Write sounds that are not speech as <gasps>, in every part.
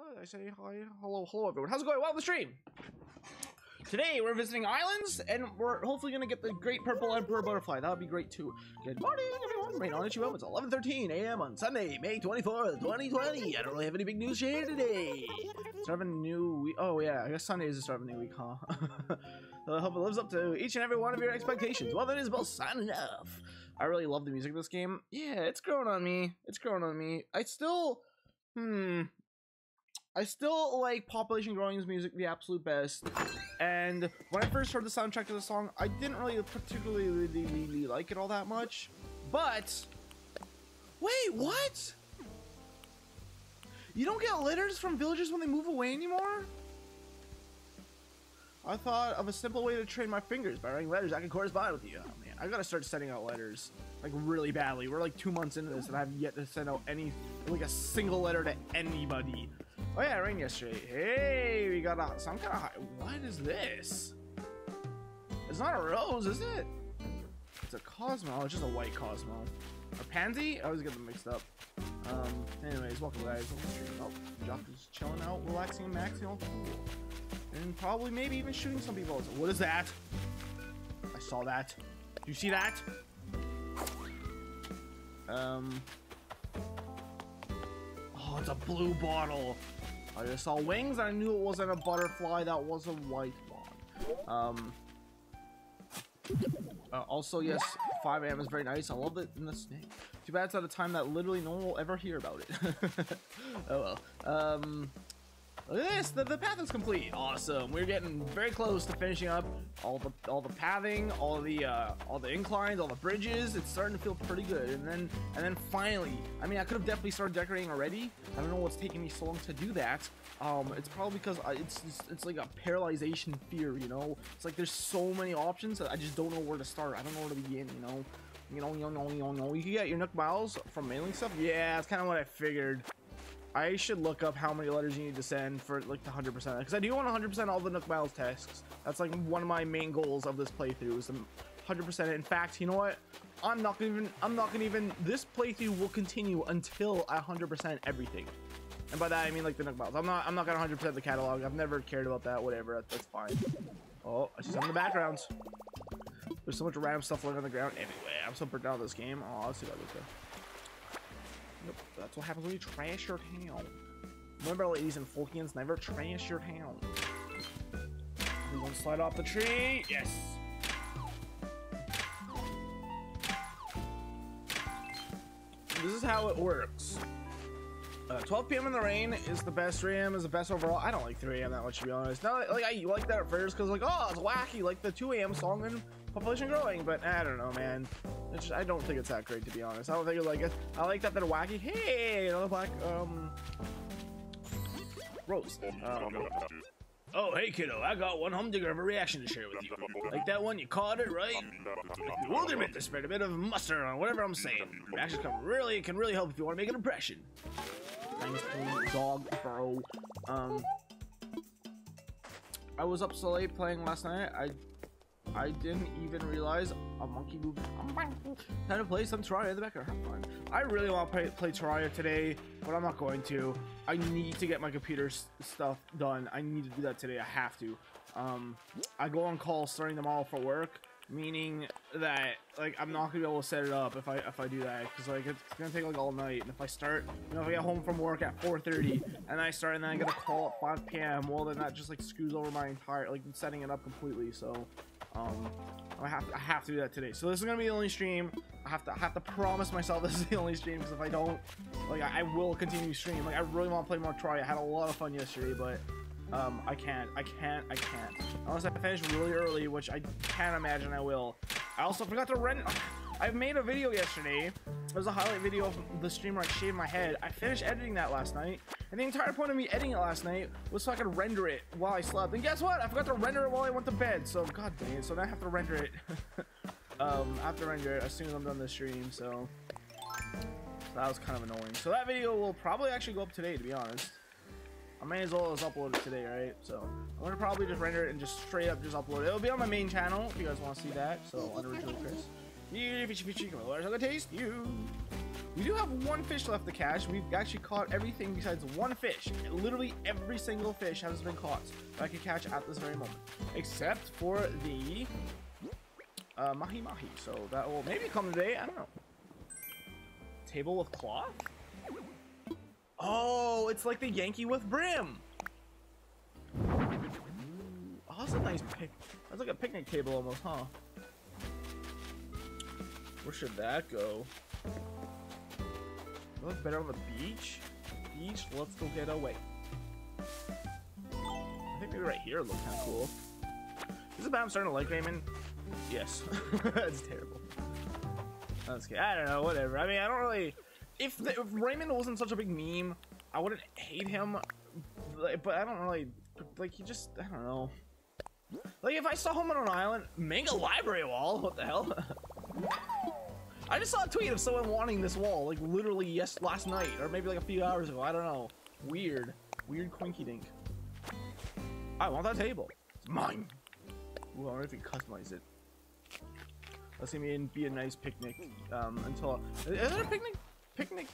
I say hi, hello, hello everyone. How's it going? Welcome to the stream. Today we're visiting islands, and we're hopefully gonna get the Great Purple Emperor Butterfly. That would be great too. Good morning, everyone. Rain on you It's 11:13 a.m. on Sunday, May 24th, 2020. I don't really have any big news to share today. Start of a new week. Oh yeah, I guess Sunday is the start of a new week, huh? <laughs> I hope it lives up to each and every one of your expectations. Well, that is about signing off. I really love the music of this game. Yeah, it's growing on me. It's growing on me. I still, hmm, I still like Population Growing's music the absolute best. And when I first heard the soundtrack to the song, I didn't really particularly really, really like it all that much. But, wait, what? You don't get letters from villagers when they move away anymore? I thought of a simple way to train my fingers by writing letters I can correspond with you. Oh man, I gotta start sending out letters like really badly. We're like two months into this and I've yet to send out any like a single letter to anybody. Oh yeah, it rained yesterday. Hey, we got some kind of high. What is this? It's not a rose, is it? It's a Cosmo. It's just a white Cosmo. A pansy? I always get them mixed up. Um, anyways, welcome guys. Oh, Jock is chilling out, relaxing and maxing cool. And probably maybe even shooting some people. What is that? I saw that. Do you see that? Um. Oh, it's a blue bottle. I just saw wings I knew it wasn't a butterfly, that was a white one. Um. Uh, also, yes, 5 a.m. is very nice. I love it in the snake. Too bad it's at a time that literally no one will ever hear about it. <laughs> oh well. Um. This, the, the path is complete. Awesome. We're getting very close to finishing up all the all the pathing, all the uh, all the inclines, all the bridges. It's starting to feel pretty good. And then and then finally, I mean, I could have definitely started decorating already. I don't know what's taking me so long to do that. Um, it's probably because I, it's, it's it's like a paralyzation fear, you know. It's like there's so many options that I just don't know where to start. I don't know where to begin, you know. You know, you know, you know, you know. You can get your Nook Miles from mailing stuff. Yeah, that's kind of what I figured. I should look up how many letters you need to send for like the 100% because I do want 100% all the Nook Miles tasks. That's like one of my main goals of this playthrough is 100%. In fact, you know what? I'm not gonna even. I'm not gonna even. This playthrough will continue until I 100% everything. And by that I mean like the Nook Miles. I'm not. I'm not gonna 100% the catalog. I've never cared about that. Whatever. That's fine. Oh, I see some in the backgrounds. There's so much random stuff laying on the ground. Anyway, I'm so burnt out of this game. Oh, let's see that later. Nope, that's what happens when you trash your town. Remember, ladies and Folkians, never trash your town. We won't slide off the tree. Yes. This is how it works. Uh, 12 p.m. in the rain is the best. 3 a.m. is the best overall. I don't like 3 a.m. that much to be honest. Now, like I like that at first because like oh it's wacky like the 2 a.m. song and population growing, but I don't know, man. Just, I don't think it's that great to be honest. I don't think it's like it. I like that they're wacky. Hey, another black um rose. Um, oh, hey kiddo, I got one humdinger of a reaction to share with you. Like that one, you caught it right. Bewilderment to spread a bit of mustard on whatever I'm saying. Reactions can really can really help if you want to make an impression. Thanks, dog, bro. Um, I was up so late playing last night. I I didn't even realize a monkey moved. Time to play some Terraria in the background. Have fun. I really want to play, play Terraria today, but I'm not going to. I need to get my computer stuff done. I need to do that today. I have to. Um, I go on call starting tomorrow for work, meaning that like I'm not gonna be able to set it up if I if I do that because like it's gonna take like all night. And if I start, you know, if I get home from work at 4:30 and I start and then I get a call at 5 p.m. Well, then that just like screws over my entire like setting it up completely. So um, I have to, I have to do that today. So this is gonna be the only stream. I have to I have to promise myself <laughs> this is the only stream because if I don't, like I, I, will continue stream. Like I really want to play more Try. I had a lot of fun yesterday, but um, I can't. I can't. I can't. Unless I finish really early, which I can't imagine I will. I also forgot to rent. <laughs> I made a video yesterday. It was a highlight video of the stream where I shaved my head. I finished editing that last night. And the entire point of me editing it last night was so I could render it while I slept. And guess what? I forgot to render it while I went to bed. So, god dang it. So now I have to render it. <laughs> um, I have to render it as soon as I'm done the stream. So, so that was kind of annoying. So that video will probably actually go up today, to be honest. I may as well as upload it today, right? So I'm gonna probably just render it and just straight up just upload it. It'll be on my main channel if you guys want to see that. So, Unoriginal Chris. You, if you, if you, taste you. We do have one fish left to catch. We've actually caught everything besides one fish. Literally every single fish has been caught that I can catch at this very moment. Except for the uh, mahi mahi. So that will maybe come today. I don't know. Table with cloth? Oh, it's like the Yankee with brim. Oh, that's a nice pic. That's like a picnic table almost, huh? Where should that go? Look better on the beach? Beach, let's go get away. I think maybe right here looks kind of cool. Is bad I'm starting to like Raymond? Yes. <laughs> That's terrible. That's okay. I don't know, whatever. I mean, I don't really... If, the, if Raymond wasn't such a big meme, I wouldn't hate him. But I don't really... Like, he just... I don't know. Like, if I saw him on an island, make a library wall. What the hell? <laughs> I just saw a tweet of someone wanting this wall, like literally yes last night, or maybe like a few hours ago. I don't know. Weird. Weird quinky dink. I want that table. It's mine. Ooh, I wonder if we customize it. Let's see me be a nice picnic. Um, until is there a picnic picnic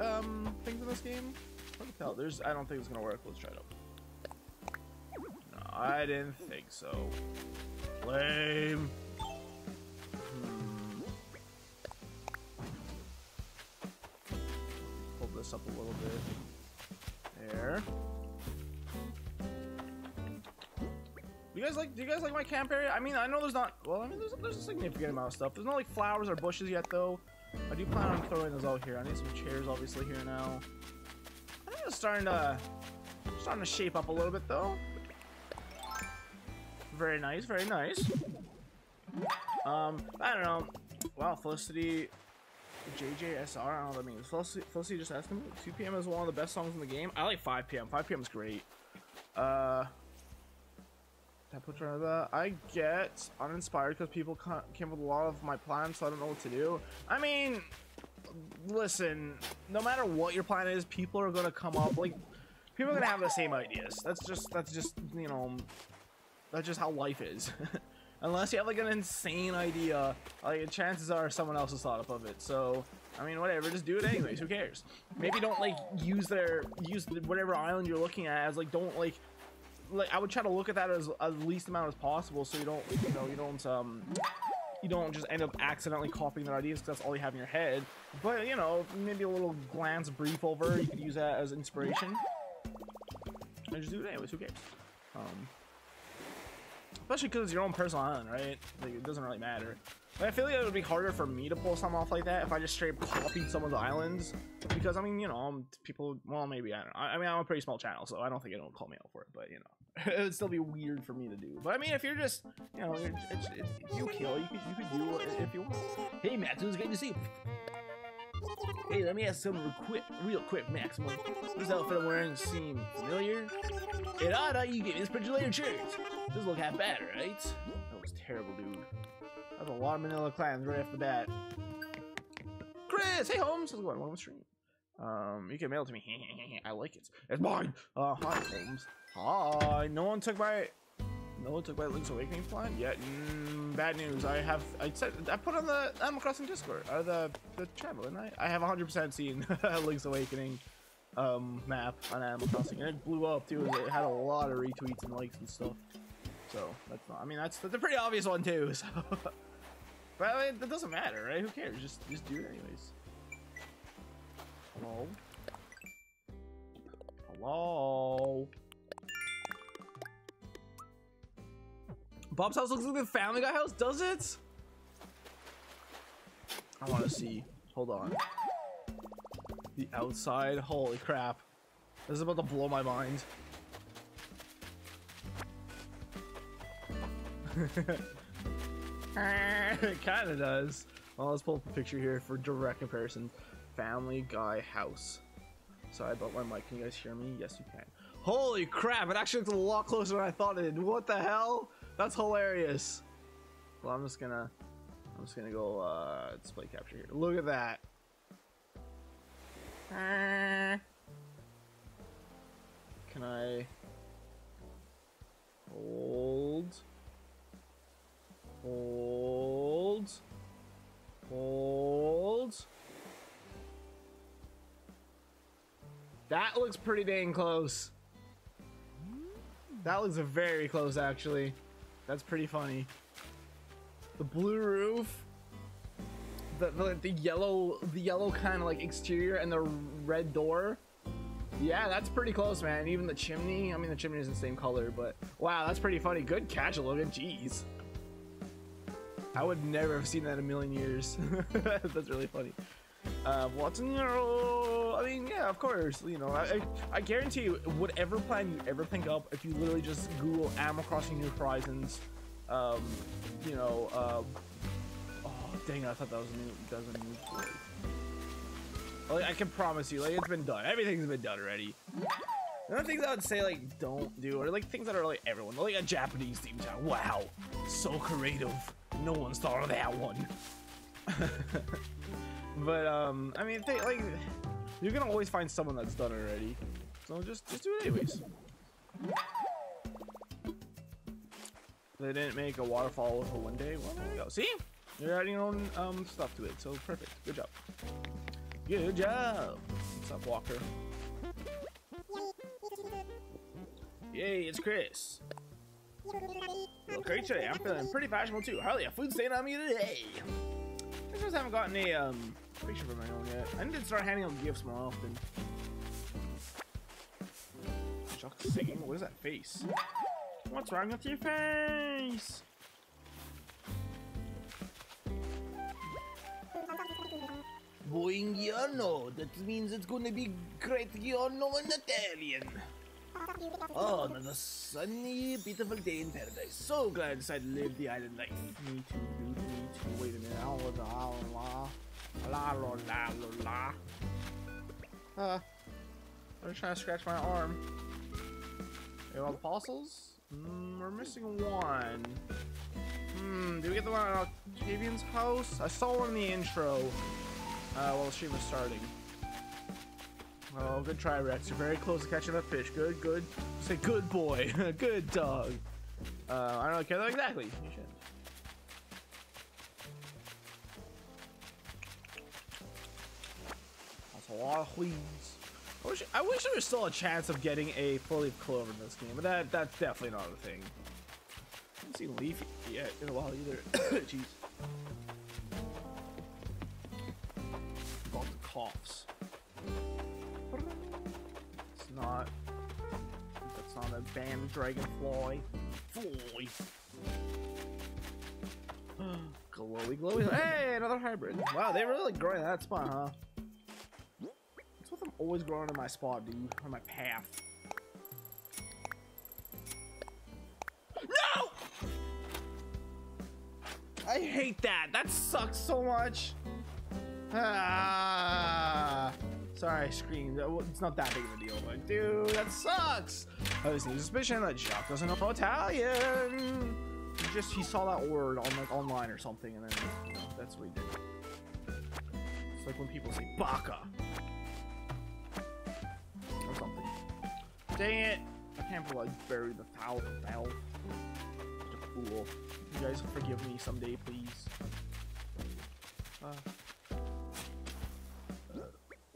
um things in this game? What the hell? There's. I don't think it's gonna work. Let's try it out. No, I didn't think so. Lame. This up a little bit. There. You guys like? Do you guys like my camp area? I mean, I know there's not. Well, I mean, there's, there's a significant amount of stuff. There's not like flowers or bushes yet, though. I do plan on throwing those out here. I need some chairs, obviously, here now. I think it's starting to starting to shape up a little bit, though. Very nice, very nice. Um, I don't know. Wow, Felicity JJSR, I don't know what that means. Felicity, Felicity just asked him. 2 p.m. is one of the best songs in the game. I like 5 p.m. 5 p.m. is great. Uh, I put that. I get uninspired because people came with a lot of my plans, so I don't know what to do. I mean, listen, no matter what your plan is, people are gonna come up like people are gonna have the same ideas. That's just that's just you know that's just how life is. <laughs> Unless you have like an insane idea, like chances are someone else has thought up of it. So, I mean, whatever, just do it anyways. Who cares? Maybe don't like use their use whatever island you're looking at as like don't like like I would try to look at that as, as least amount as possible, so you don't you know you don't um you don't just end up accidentally copying their ideas because that's all you have in your head. But you know, maybe a little glance brief over, you could use that as inspiration. And just do it anyways. Who cares? Um, Especially because it's your own personal island, right? Like, it doesn't really matter. But I feel like it would be harder for me to pull something off like that if I just straight copied some of the islands. Because, I mean, you know, people, well, maybe, I don't know. I, mean, I'm a pretty small channel, so I don't think anyone would call me out for it, but, you know. <laughs> it would still be weird for me to do. But, I mean, if you're just, you know, it's, it's, you kill, you could, you could do it if you want. Hey, Max, it was great to see you. Hey, let me ask something real quick, real quick, Maximum. This outfit I'm wearing seem familiar? And I thought you gave me this later shirt. Doesn't look half bad, right? That was terrible, dude. That's a lot of Manila clams right off the bat. Chris, hey Holmes, how's it going? Welcome to stream. Um, you can mail it to me. <laughs> I like it. It's mine. Uh, hi Holmes. Hi. No one took my no took my Link's Awakening plan yet. Mm, bad news. I have. I said. I put on the Animal Crossing Discord or the the channel, and I I have 100% seen <laughs> Link's Awakening um map on Animal Crossing, and it blew up too. It had a lot of retweets and likes and stuff. So that's not. I mean, that's that's a pretty obvious one too. <laughs> So, but I mean, it doesn't matter, right? Who cares? Just just do it anyways. Hello. Hello. Bob's house looks like the Family Guy house, does it? I want to see. Hold on. The outside. Holy crap. This is about to blow my mind. <laughs> it kind of does. Well, let's pull up a picture here for direct comparison. Family Guy house. Sorry about my mic. Can you guys hear me? Yes, you can. Holy crap! It actually looks a lot closer than I thought it did. What the hell? That's hilarious. Well, I'm just gonna, I'm just gonna go uh, display capture here. Look at that. Can I hold? Hold. Hold. That looks pretty dang close. That looks very close, actually. That's pretty funny. The blue roof, the the, the yellow, the yellow kind of like exterior, and the red door. Yeah, that's pretty close, man. Even the chimney. I mean, the chimney is the same color, but wow, that's pretty funny. Good catch, Logan. Jeez. I would never have seen that in a million years. <laughs> that's really funny. Uh? I mean, yeah, of course. You know, I, I guarantee you, whatever plan you ever think up, if you literally just Google Animal Crossing New Horizons, um, you know, uh, oh dang, I thought that was a new, that was a new. Like, I can promise you, like it's been done. Everything's been done already. The other things I would say like don't do or like things that are like everyone, like a Japanese theme song. Wow, so creative. No one's thought of that one. <laughs> but um, I mean, they, like you're gonna always find someone that's done it already. So just just do it anyways. They didn't make a waterfall a one day. Well, there you go. See, you're adding your own um stuff to it. So perfect. Good job. Good job. What's up, Walker? Yay, it's Chris. Well, great today. I'm feeling pretty fashionable too. Hardly a food stain on me today. I just haven't gotten a um, picture of my own yet. I need to start handing out gifts more often. Singing? What is that face? What's wrong with your face? Buongiorno. That means it's gonna be great giorno in Italian. Oh, another sunny, beautiful day in paradise. So glad I decided to live the island life. Me too, dude. Me too. Wait a minute. I don't la la la la la la. Uh, I'm just trying to scratch my arm. You have apostles? Mm, we're missing one. Hmm, did we get the one at Octavian's house? I saw one in the intro uh, while the stream was starting. Oh, good try, Rex. You're very close to catching that fish. Good, good. Say good boy. <laughs> good dog. Uh, I don't care that exactly. You should. That's a lot of weeds. I wish, I wish there was still a chance of getting a fully clover in this game, but that that's definitely not a thing. I haven't seen Leafy yet in a while either. <coughs> Jeez. Got the coughs. Banded dragonfly. Fly. <gasps> glowy, glowy. Hey, another hybrid. Wow, they really growing that spot, huh? That's what I'm always growing in my spot, dude? On my path. No! I hate that. That sucks so much. Ah. Sorry, I screamed. It's not that big of a deal, but dude, that sucks. I was a suspicion that Jock doesn't know Italian. He just he saw that word on like online or something, and then you know, that's what he did. It's like when people say baka or something. Dang it! I can't believe I buried the foul valve. Such a fool. You guys forgive me someday, please. Uh.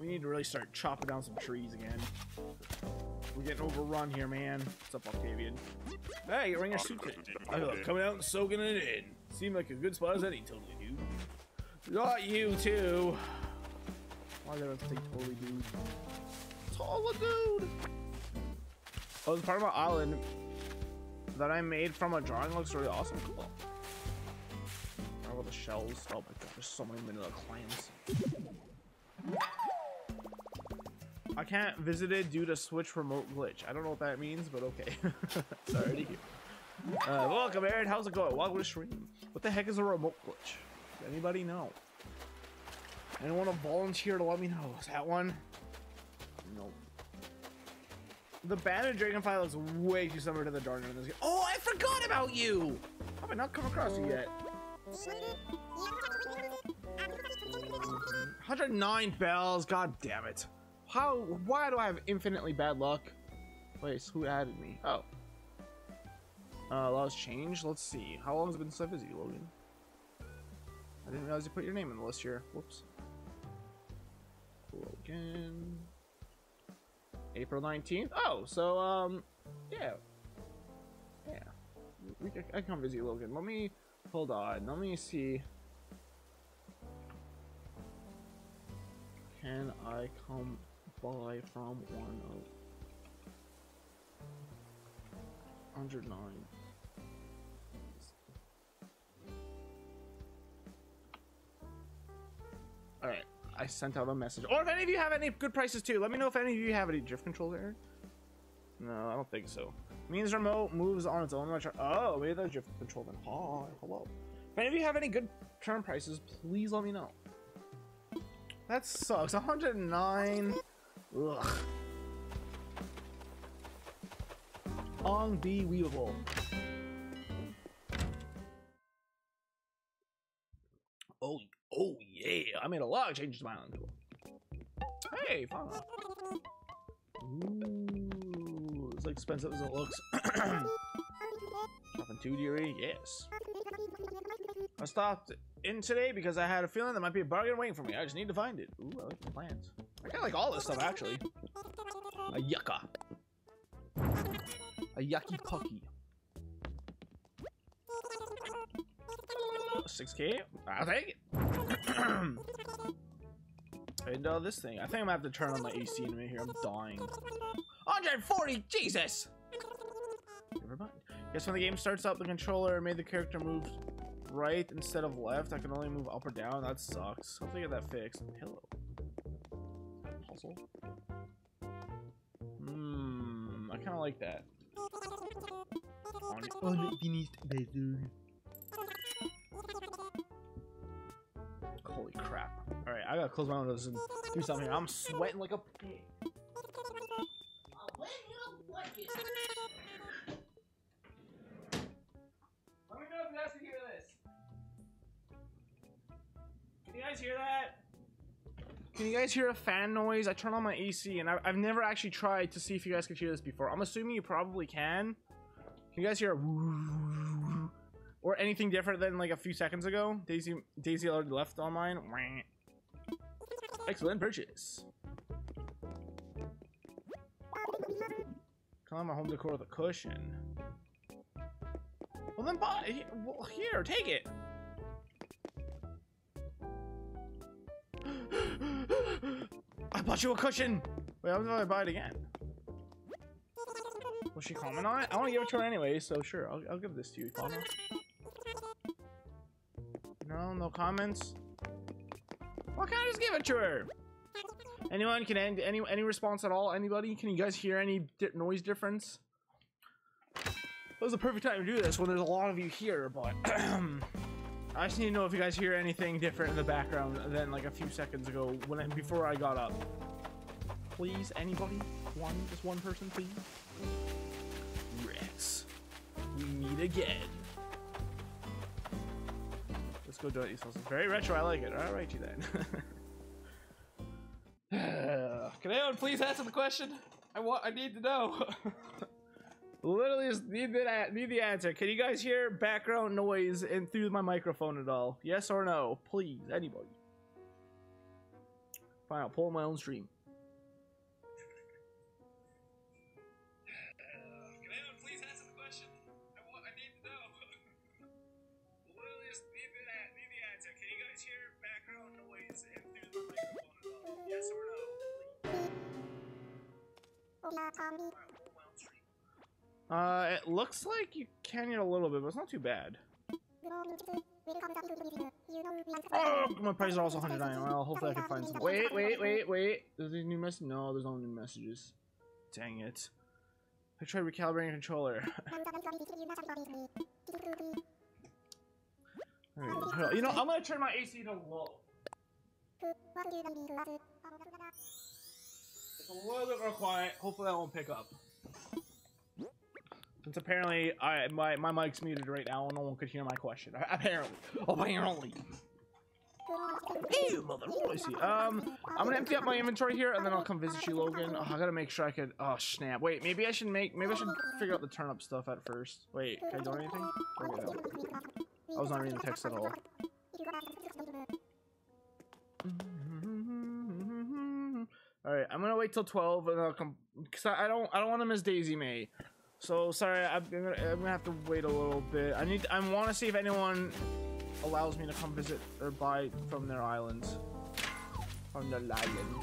We need to really start chopping down some trees again. We're getting overrun here, man. What's up, Octavian? Hey, you're wearing your suit. I love coming out and soaking it in. Seemed like a good spot as any, totally, dude. Not you, too. Why did I say totally, dude? Totally, dude. Oh, the part of my island that I made from a drawing looks really awesome. Cool. All the shells. Oh my god, there's so many vanilla clams. I can't visit it due to Switch remote glitch. I don't know what that means, but okay. Sorry to hear. Uh, welcome, Aaron. How's it going? Welcome to stream. What the heck is a remote glitch? Does anybody know? Anyone want to volunteer to let me know? Is that one? No. The banded dragonfly looks way too similar to the Darner in this game. Oh, I forgot about you! How Have I not come across you yet? 109 bells, god damn it. How, why do I have infinitely bad luck? Wait, who added me? Oh. Uh, laws changed. Let's see. How long has it been so busy, Logan? I didn't realize you put your name in the list here. Whoops. Logan. April 19th. Oh, so, um, yeah. Yeah. We, I can come visit Logan. Let me, hold on. Let me see. Can I come by from 109? Alright, I sent out a message. Or if any of you have any good prices too, let me know if any of you have any drift controls there. No, I don't think so. Means remote moves on its own. Oh, maybe that's drift control then. Hi, hello. If any of you have any good turn prices, please let me know. That sucks. 109. Ugh. Unbelievable. Oh, oh yeah! I made a lot of changes to my island. Hey, fun. Ooh, it's like expensive as it looks. Nothing too dearie, yes. I stopped in today because I had a feeling there might be a bargain waiting for me. I just need to find it. Ooh, I like the plants. I kind of like all this stuff actually. A yucca. A yucky pucky. 6k? I'll take it. and uh, this thing. I think I'm gonna have to turn on my AC in a minute here. I'm dying. 140! Jesus! Never mind. Guess when the game starts up, the controller made the character move right instead of left. I can only move up or down. That sucks. Hopefully get that fixed. Hello. Puzzle? Hmm. I kind of like that. Unfinished bedroom. Holy crap. Alright, I gotta close my windows and do something. I'm sweating like a pig. Let me know if you guys can hear this. Can you guys hear that? Can you guys hear a fan noise? I turn on my AC and I, have never actually tried to see if you guys could hear this before. I'm assuming you probably can. Can you guys hear a <laughs> or anything different than like a few seconds ago? Daisy Daisy already left on mine. <laughs> Excellent purchase. Come on, my home decor with a cushion. Well then buy well, here, take it. <gasps> <laughs> <gasps> I bought you a cushion! Wait, I'm gonna buy it again. <laughs> Will she comment on it? I want to give it to her anyway, so sure, I'll, I'll give this to you, Fauna. No, no comments? Why can't I just give it to her? Anyone can end any any response at all? Anybody? Can you guys hear any di noise difference? It was the perfect time to do this when there's a lot of you here, but <clears throat> I just need to know if you guys hear anything different in the background than like a few seconds ago when I, before I got up. Please, anybody? One, just one person, please. Rex, we meet again. Let's go do it. It's very retro. I like it. All right, you then. <laughs> <sighs> Can anyone please answer the question? I want. I need to know. <laughs> Literally just need the, need the answer. Can you guys hear background noise and through my microphone at all? Yes or no? Please, anybody. Fine, I'll pull my own stream. Uh, it looks like you can get a little bit, but it's not too bad. Oh, my price is also 109. Well, hopefully I can find some. Wait, wait, wait, wait. There's a new message. No, there's no new messages. Dang it. I tried recalibrating a controller. you know, I'm gonna turn my AC to low. It's a little bit more quiet. Hopefully that won't pick up. Since apparently I my my mic's muted right now, and no one could hear my question. <laughs> Apparently, apparently. Ew, mother. Um, I'm gonna empty out my inventory here, and then I'll come visit you, Logan. Oh, I gotta make sure I could. Oh snap! Wait, maybe I should make. Maybe I should figure out the turnip stuff at first. Wait, can I do anything? No. I was not reading the text at all. <laughs> All right, I'm gonna wait till 12 and I'll come because I, I don't I don't want to miss Daisy Mae. So sorry, I'm gonna, I'm gonna have to wait a little bit. I need I want to see if anyone allows me to come visit or buy from their islands. From their island.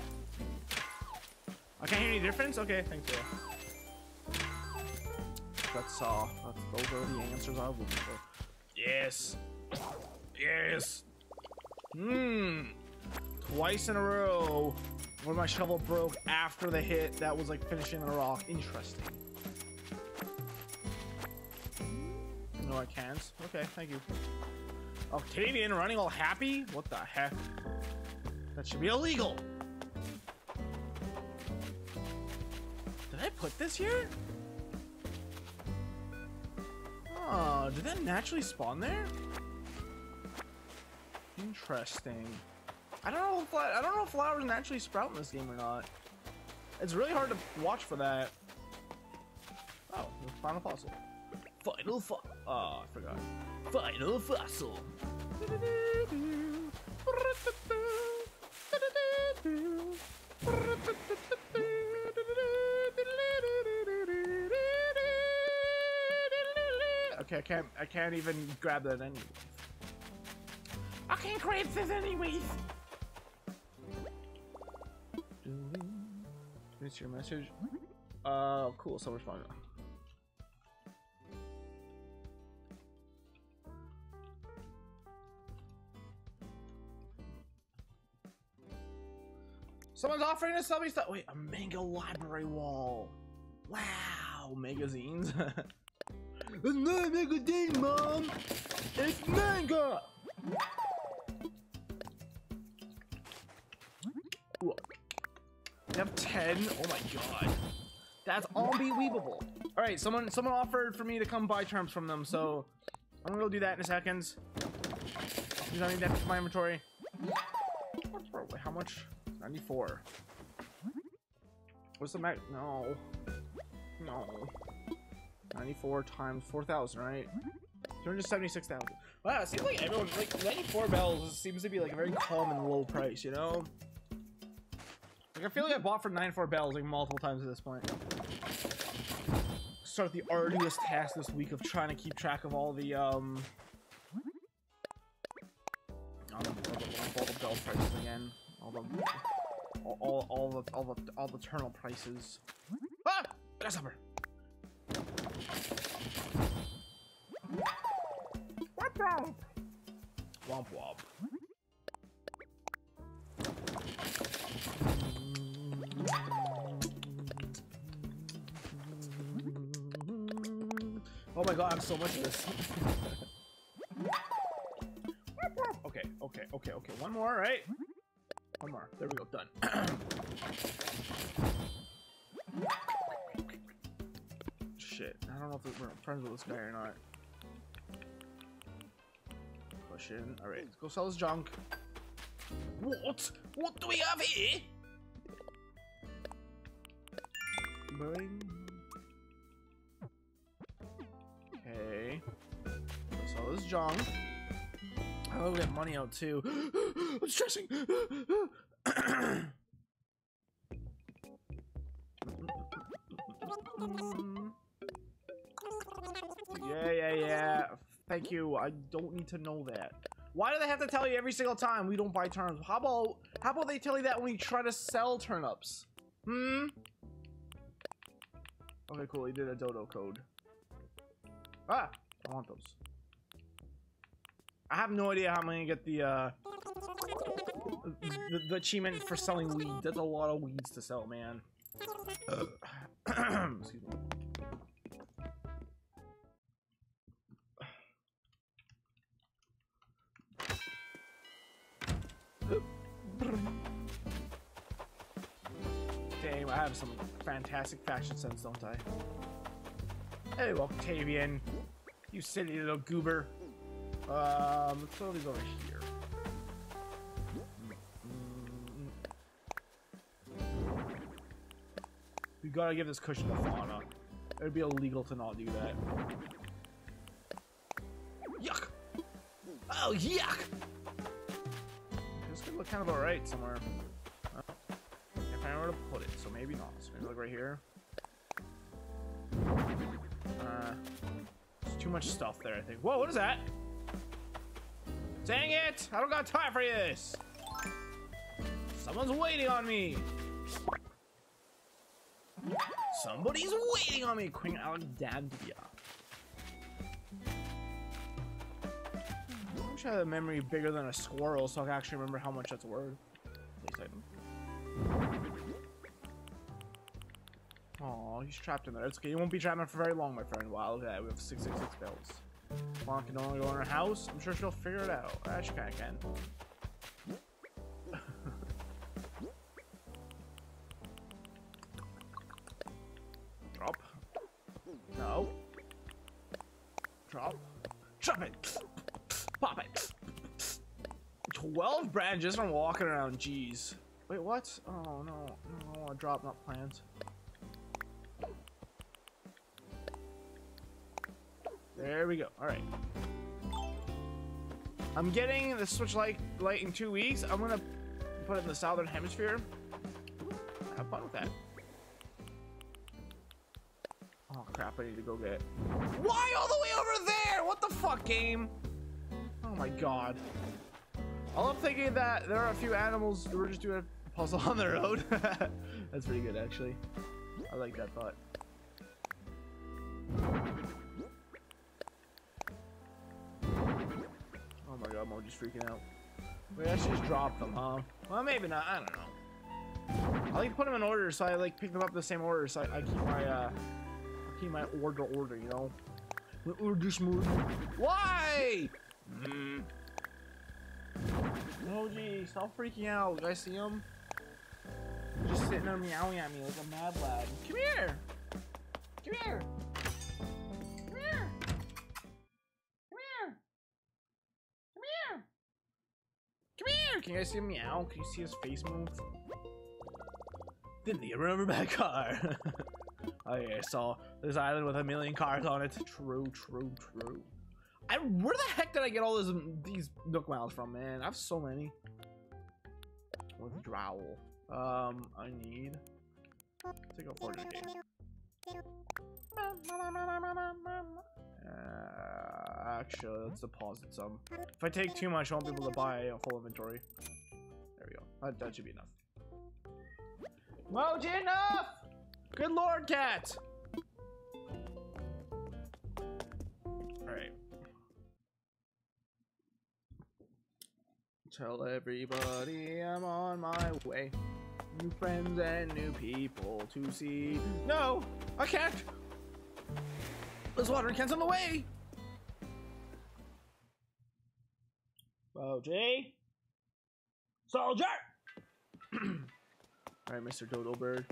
I can't hear any difference. Okay, thank you. That's uh, that's, those are the answers I was looking for. Yes, yes. Hmm. Twice in a row, where my shovel broke after the hit that was like finishing the rock. Interesting. No, I can't. Okay, thank you. Octavian running all happy? What the heck? That should be illegal. Did I put this here? Oh, did that naturally spawn there? Interesting. I don't know if I don't know if flowers naturally sprout in this game or not. It's really hard to watch for that. Oh, final fossil. Final fossil. Oh, I forgot. Final fossil. Okay, I can't. I can't even grab that anyway. I can't grab this anyways. Miss your message. Uh, cool. So much Someone's offering to sell me stuff. Wait, a manga library wall. Wow, magazines. <laughs> it's not a magazine, mom. It's manga. We have 10. Oh my god. That's unbelievable. All right, someone someone offered for me to come buy terms from them, so I'm gonna go do that in a second. Because I need that for my inventory. How much? 94. What's the max? No. No. 94 times 4,000, right? 276,000. Wow, it seems like everyone, like, 94 bells seems to be like a very common low price, you know? Like, I feel like I bought for 94 bells like multiple times at this point. Start the arduous task this week of trying to keep track of all the, um... All the bell prices again. All the... All, all, all the all the all the eternal prices. Ah! Grasshopper. Womp womp. Womp womp. Oh my god, I'm so much of this. <laughs> okay, okay, okay, okay. One more, right? One more. There we go. Done. Shit. I don't know if we're friends with this guy or not. Push in. Alright, let's go sell this junk. What? What do we have here? Bring. Okay. Let's sell this junk. Oh, we have money out too. <gasps> I'm stressing. <coughs> yeah, yeah, yeah. Thank you. I don't need to know that. Why do they have to tell you every single time we don't buy turnips? How about how about they tell you that when you try to sell turnips? Hmm. Okay, cool. He did a dodo code. Ah, I want those. I have no idea how I'm gonna get the uh the, the achievement for selling weed. That's a lot of weeds to sell, man. <clears throat> Excuse me. Damn, I have some fantastic fashion sense, don't I? Hey, Octavian. You silly little goober. Um, let's throw these over here. We gotta give this cushion to Fauna. It'd be illegal to not do that. Yuck! Oh, yuck! This could look kind of alright somewhere. Oh. find where to put it, so maybe not. So maybe like right here. Uh, there's too much stuff there, I think. Whoa, what is that? Dang it! I don't got time for this! Someone's waiting on me! Somebody's waiting on me! Queen Alexandria. I wish I had a memory bigger than a squirrel so I can actually remember how much that's worth. Oh, he's trapped in there. It's okay. He won't be trapped in for very long, my friend. Wow, look at. We have 666 bells. Mom can only go in her house. I'm sure she'll figure it out. Uh, she kind of can. <laughs> Drop. No. Drop. Drop it. Pop it. 12 branches from walking around. Jeez. Wait, what? Oh, no. No, I drop, not plant. There we go. All right. I'm getting the Switch Lite light in two weeks. I'm gonna put it in the southern hemisphere. Have fun with that. Oh crap! I need to go get. Why all the way over there? What the fuck, game? Oh my god. I love thinking that there are a few animals who are just doing a puzzle <laughs> on their own. <laughs> That's pretty good, actually. I like that thought. Oh god, Moji's freaking out. Wait, I should just drop them, huh? Well, maybe not. I don't know. I like put them in order, so I like pick them up the same order, so I, I keep my uh, I keep my order order, you know. Order smooth. Why? Mm. Moji, stop freaking out. You guys see him? Just sitting there meowing at me like a mad lad. Come here. Come here. Can you guys see him meow? Can you see his face move? Didn't he remember my car? oh yeah, I saw this island with a million cars on it. True, true, true. I, where the heck did I get all these these Nook Miles from, man? I have so many. With Drowl. Um, I need to go for game. Uh, actually, let's deposit some. If I take too much, I won't be able to buy a full inventory. There we go. That, that should be enough. Moji, enough! Good lord, cat! Alright. Tell everybody I'm on my way. New friends and new people to see. No! I can't! There's watering cans on the way! Moji? Soldier! <clears throat> Alright, Mr. Dodo Bird.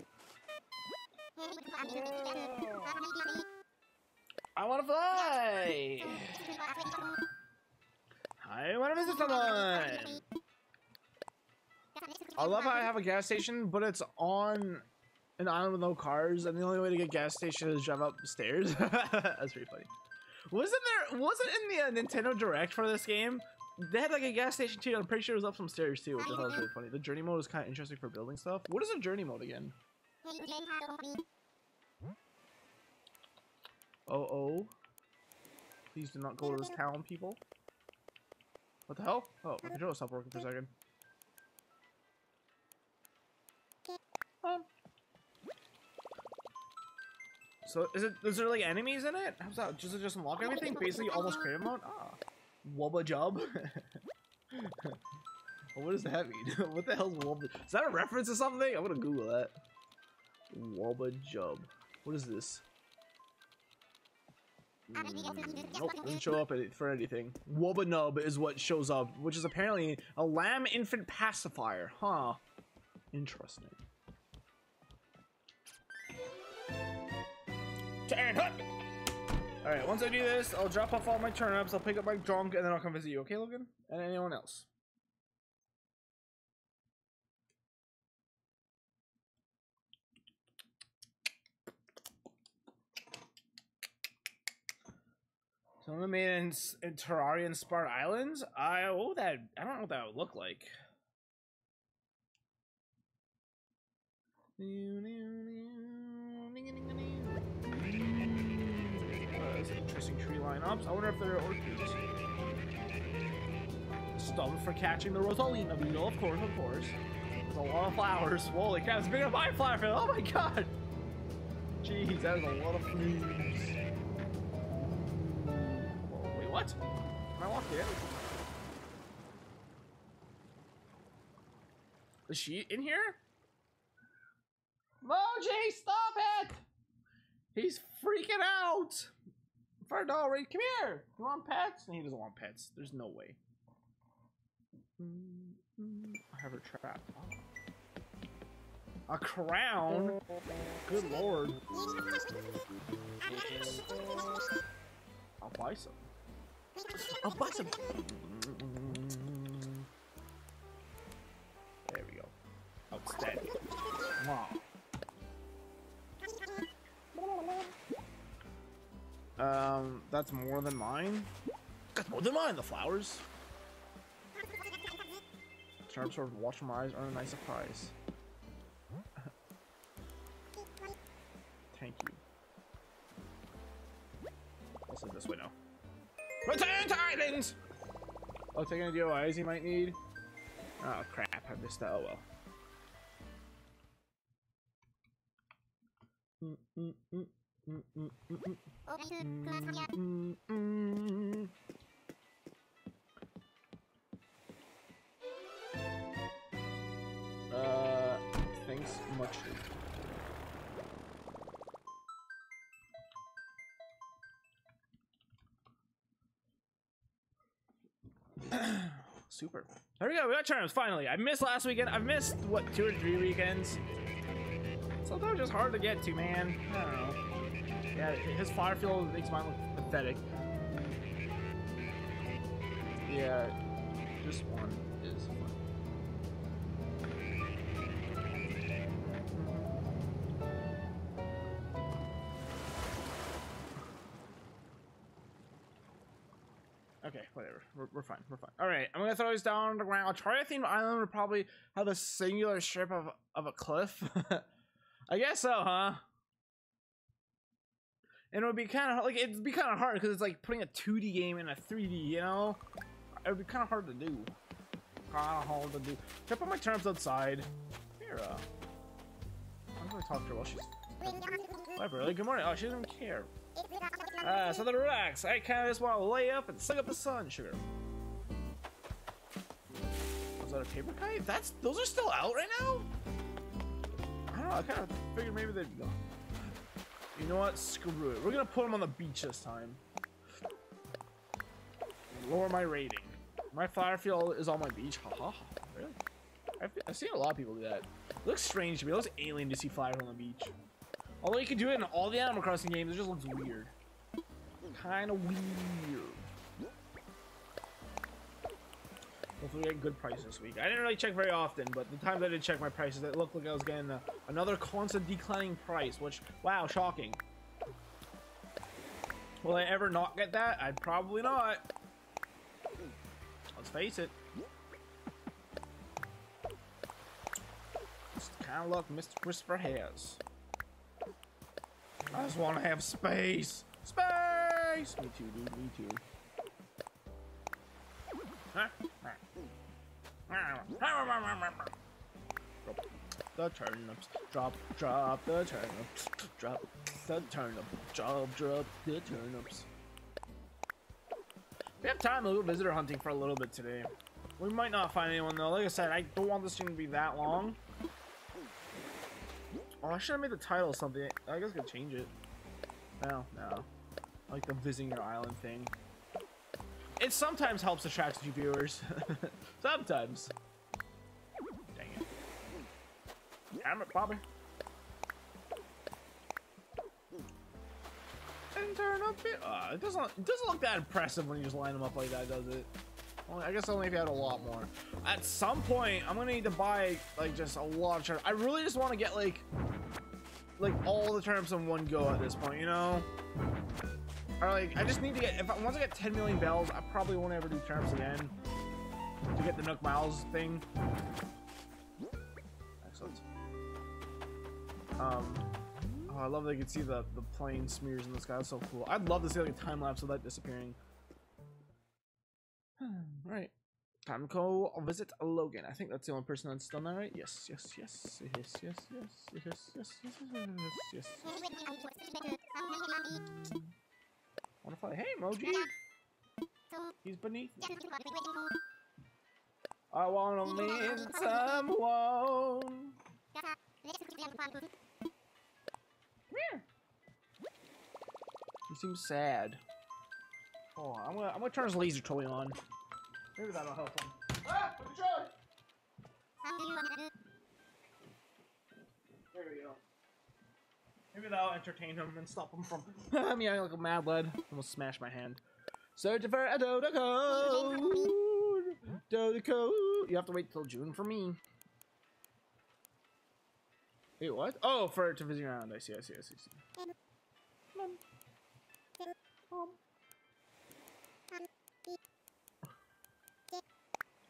I wanna fly! I wanna visit someone! I love how I have a gas station, but it's on an island with no cars, and the only way to get gas station is drive up stairs. <laughs> That's pretty funny. Wasn't there? Wasn't in the uh, Nintendo Direct for this game? They had like a gas station too. I'm pretty sure it was up some stairs too, which I thought was really funny. The journey mode is kind of interesting for building stuff. What is a journey mode again? Oh oh. Please do not go to this town, people. What the hell? Oh, my controller stopped working for a second. Um. So is it is there like enemies in it? How's that? Does it just unlock everything? Basically almost creative mode? Ah. Wubba Jub? <laughs> what does that mean? <laughs> what the hell's Wubba? Is that a reference to something? I'm gonna Google that. Wubba Jub. What is this? Mm, nope, doesn't show up for anything. Wubba Nub is what shows up, which is apparently a lamb infant pacifier. Huh. Interesting. Turn hut! Alright, once I do this, I'll drop off all my turnips, I'll pick up my junk, and then I'll come visit you, okay, Logan? And anyone else. Someone made in, in Terraria Inspired Islands? I oh that I don't know what that would look like. Interesting tree lineups. I wonder if there are orchids. Stone for catching the Rosalina beetle, of course, of course. There's a lot of flowers. Holy cow, it's bigger than my flower field. Oh my god! Jeez, that is a lot of flames. Wait, what? Can I walk in? Is she in here? Moji, stop it! He's freaking out! Fardalri, come here! You want pets? And he doesn't want pets. There's no way. I have her trapped. A crown? Good lord. I'll buy some. I'll buy some. There we go. Outstanding. Wow. Um, that's more than mine. That's more than mine. The flowers. Sharp sword, watch from my eyes, earn a nice surprise. Thank you. Also this way now. Return Titans! Oh, taking a DOIs he might need. Oh crap, I missed that. Oh well. Mm, mm, mm, Uh, thanks much. <coughs> Super. There we go. We got charms finally. I missed last weekend. I've missed what two or three weekends. Sometimes just hard to get to, man. I don't know. Yeah, his fire field makes mine look pathetic. Yeah, this one is fun. Okay, whatever. We're, we're fine. We're fine. All right, I'm gonna throw this down on the ground. Triathene Island would probably have a singular strip of of a cliff. <laughs> I guess so, huh? And it would be kind of like it'd be kind of hard because it's like putting a 2D game in a 3D. You know, it would be kind of hard to do. Kind of hard to do. Check out my terms outside. Uh, I'm gonna talk to her while she's. Whatever. Like, good morning. Oh, she doesn't care. Ah, so to relax. I kind of just want to lay up and suck up the sun, sugar. Was that a paper kite? That's those are still out right now. I don't know. I kind of figured maybe they'd be gone. You know what? Screw it. We're gonna put them on the beach this time. Lower my rating. My fire field is on my beach. Haha. Really? I've, I've seen a lot of people do that. It looks strange to me. It looks alien to see flyers on the beach. Although you can do it in all the Animal Crossing games, it just looks weird. Kind of weird. Hopefully get good prices this week. I didn't really check very often, but the times I did check my prices, it looked like I was getting a, another constant declining price, which, wow, shocking. Will I ever not get that? I'd probably not. Let's face it. It's kind of luck Mr. Christopher has. I just want to have space. Space! Me too, dude. Me too. The turnips. Drop, drop the turnips. Drop the turnip. Drop, drop the turnips. We have time to go visitor hunting for a little bit today. We might not find anyone though. Like I said, I don't want this stream to be that long. Oh, I should have made the title something. I guess I could change it. No, no. Like the visiting your island thing. It sometimes helps attract new viewers. <laughs> sometimes. Dang it. Damn it, Bobby. And turn up it. Uh, it doesn't. It doesn't look that impressive when you just line them up like that, does it? Only, I guess only if you had a lot more. At some point, I'm gonna need to buy like just a lot of turnips. I really just want to get like, like all the turnips in one go at this point, you know? Or like, I just need to get. If I, once I get 10 million bells, I probably won't ever do turnips again to get the Nook Miles thing. Excellent. Um, oh, I love that you can see the the plane smears in the sky. That's so cool. I'd love to see like a time lapse of that disappearing. right. Time to go visit Logan. I think that's the only person that's done that, right? Yes, yes, yes, yes, yes, yes, yes, yes, yes, yes, yes, yes. Wanna fly? Hey, Moji. He's beneath me. I wanna meet someone. You seem sad. Oh, I'm gonna I'm gonna turn his laser toy on. Maybe that'll help him. Ah, controller! There we go. Maybe that'll entertain him and stop him from <laughs> meowing like a mad lad. Almost smash my hand. Search for a Dodo code. You have to wait till June for me. Wait, what? Oh, for to visit around. I see. I see. I see. I see.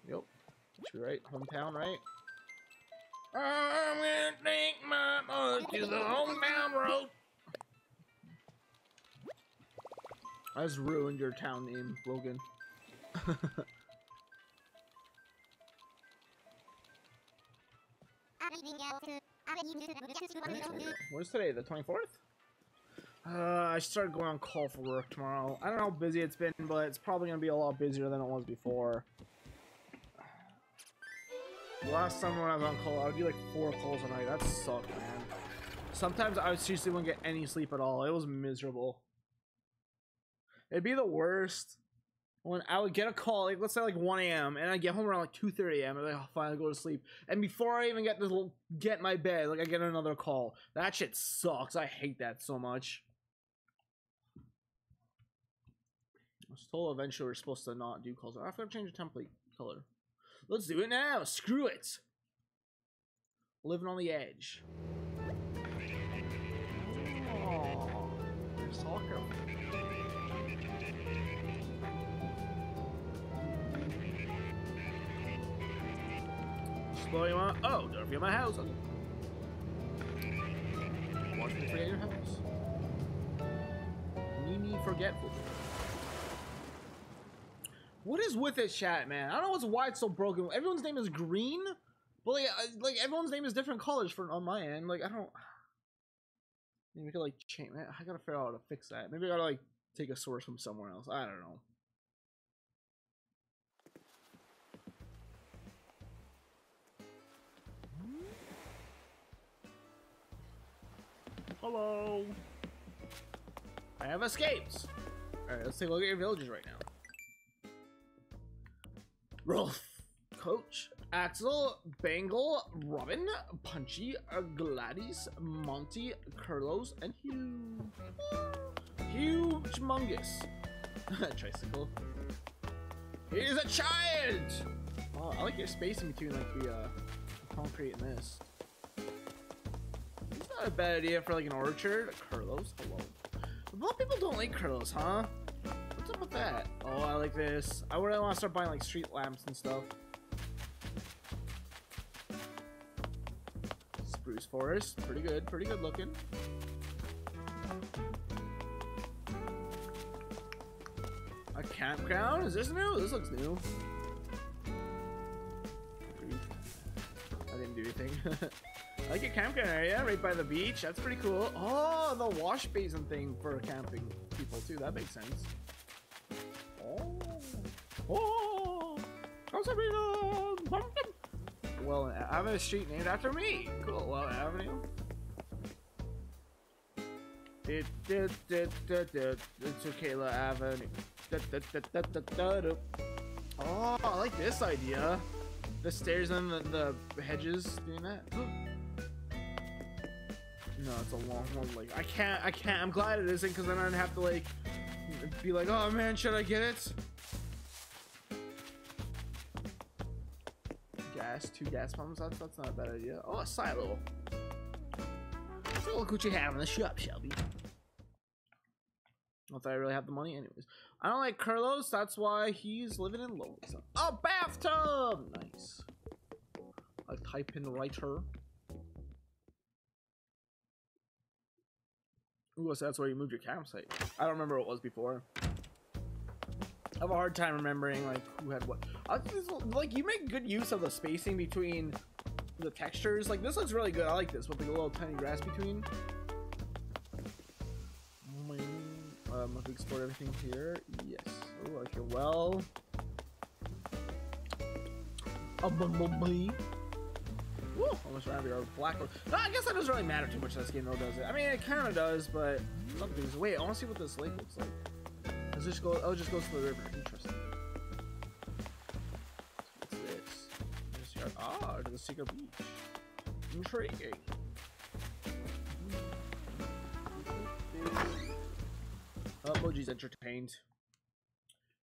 Yep. You're right. Hometown, right? I'm to the hometown road. I just ruined your town name, Logan. <laughs> What's today? The 24th? Uh, I started going on call for work tomorrow. I don't know how busy it's been, but it's probably gonna be a lot busier than it was before. Last summer when I was on call, I would do like four calls a night. That sucked, man. Sometimes I seriously wouldn't get any sleep at all. It was miserable. It'd be the worst when I would get a call, like let's say like 1 a.m. and I get home around like 2:30 a.m. and I'll finally go to sleep. And before I even get to get my bed, like I get another call. That shit sucks. I hate that so much. I was told eventually we're supposed to not do calls. I have to change the template color. Let's do it now. Screw it. Living on the edge. Soccer. Slow you out. Oh, don't forget my house. Watch me forget your house. Mimi forgetful. What is with this chat, man? I don't know what's why it's so broken. Everyone's name is green, but like, uh, like everyone's name is different colors for on my end. Like I don't. Maybe we could like change. I gotta figure out how to fix that. Maybe I gotta like take a source from somewhere else. I don't know. Hello. I have escapes. Alright, let's take a look at your villages right now. Rolf, Coach, Axel, Bangle, Robin, Punchy, Gladys, Monty, Carlos, and Hugh. Huge Mungus. <laughs> Tricycle. He is a child! Oh, I like your spacing between like the uh, concrete and this. It's not a bad idea for like an orchard. Carlos, hello. A lot of people don't like Carlos, huh? What's up with that? Oh, I like this. I really want to start buying like street lamps and stuff. Spruce forest, pretty good, pretty good looking. A campground? Is this new? This looks new. I didn't do anything. <laughs> I like your campground area right by the beach. That's pretty cool. Oh, the wash basin thing for camping people too. That makes sense. Oh, oh, how's everyone? Well, I have a street named after me. Cool. Well Avenue. It, it, it, it, it, it's Kayla Avenue. Oh, I like this idea. The stairs and the, the hedges doing that. <gasps> No, it's a long one. Like I can't, I can't. I'm glad it isn't because then I'd have to like be like, oh man, should I get it? Two gas pumps. That's that's not a bad idea. Oh, a silo. So look what you have in the shop, Shelby. Not that I really have the money, anyways. I don't like Carlos. That's why he's living in Lois. A bathtub. Nice. A type in writer. Ooh, so that's where you moved your campsite. I don't remember what it was before. I have a hard time remembering like who had what. Just, like you make good use of the spacing between the textures. Like this looks really good. I like this with like, a little tiny grass between. Um, we explore everything here, yes. Oh, like your well. A bumblebee. Woo, almost ran over black. No, I guess that doesn't really matter too much. This game though, does it? I mean, it kind of does, but. Wait, I want to see what this lake looks like. Does this go? Oh, it just goes to the river. To the beach. Intriguing. Oh, Moji's entertained.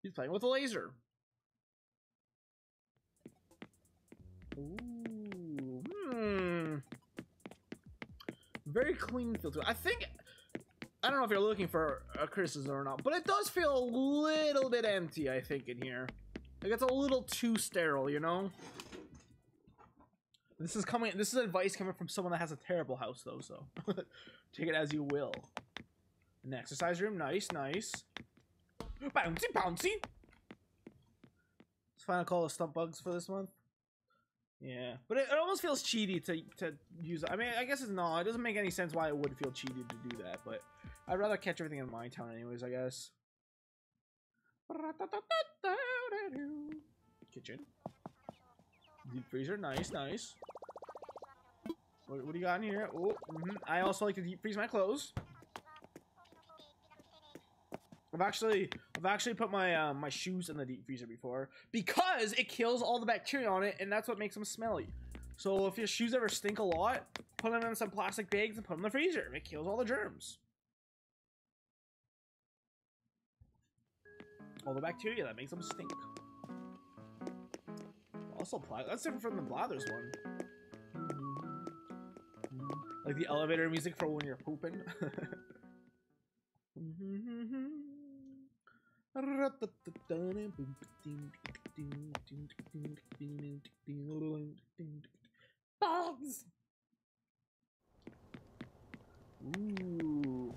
He's playing with a laser. Ooh, hmm. Very clean filter. I think I don't know if you're looking for a criticism or not, but it does feel a little bit empty, I think, in here. Like it's a little too sterile, you know? This is coming this is advice coming from someone that has a terrible house though, so <laughs> take it as you will. An exercise room, nice, nice. Bouncy, bouncy! Let's final call of stump bugs for this month. Yeah, but it, it, almost feels cheaty to to use. I mean, I guess it's not. It doesn't make any sense why it would feel cheaty to do that, but I'd rather catch everything in my town, anyways. I guess. Kitchen. Deep freezer, nice, nice. What, what do you got in here? Oh, mm -hmm. I also like to deep freeze my clothes. I've actually I've actually put my uh, my shoes in the deep freezer before because it kills all the bacteria on it and that's what makes them smelly. So if your shoes ever stink a lot, put them in some plastic bags and put them in the freezer. It kills all the germs. All the bacteria that makes them stink. Also, that's different from the Blathers one. Like the elevator music for when you're pooping. Bugs! Ooh.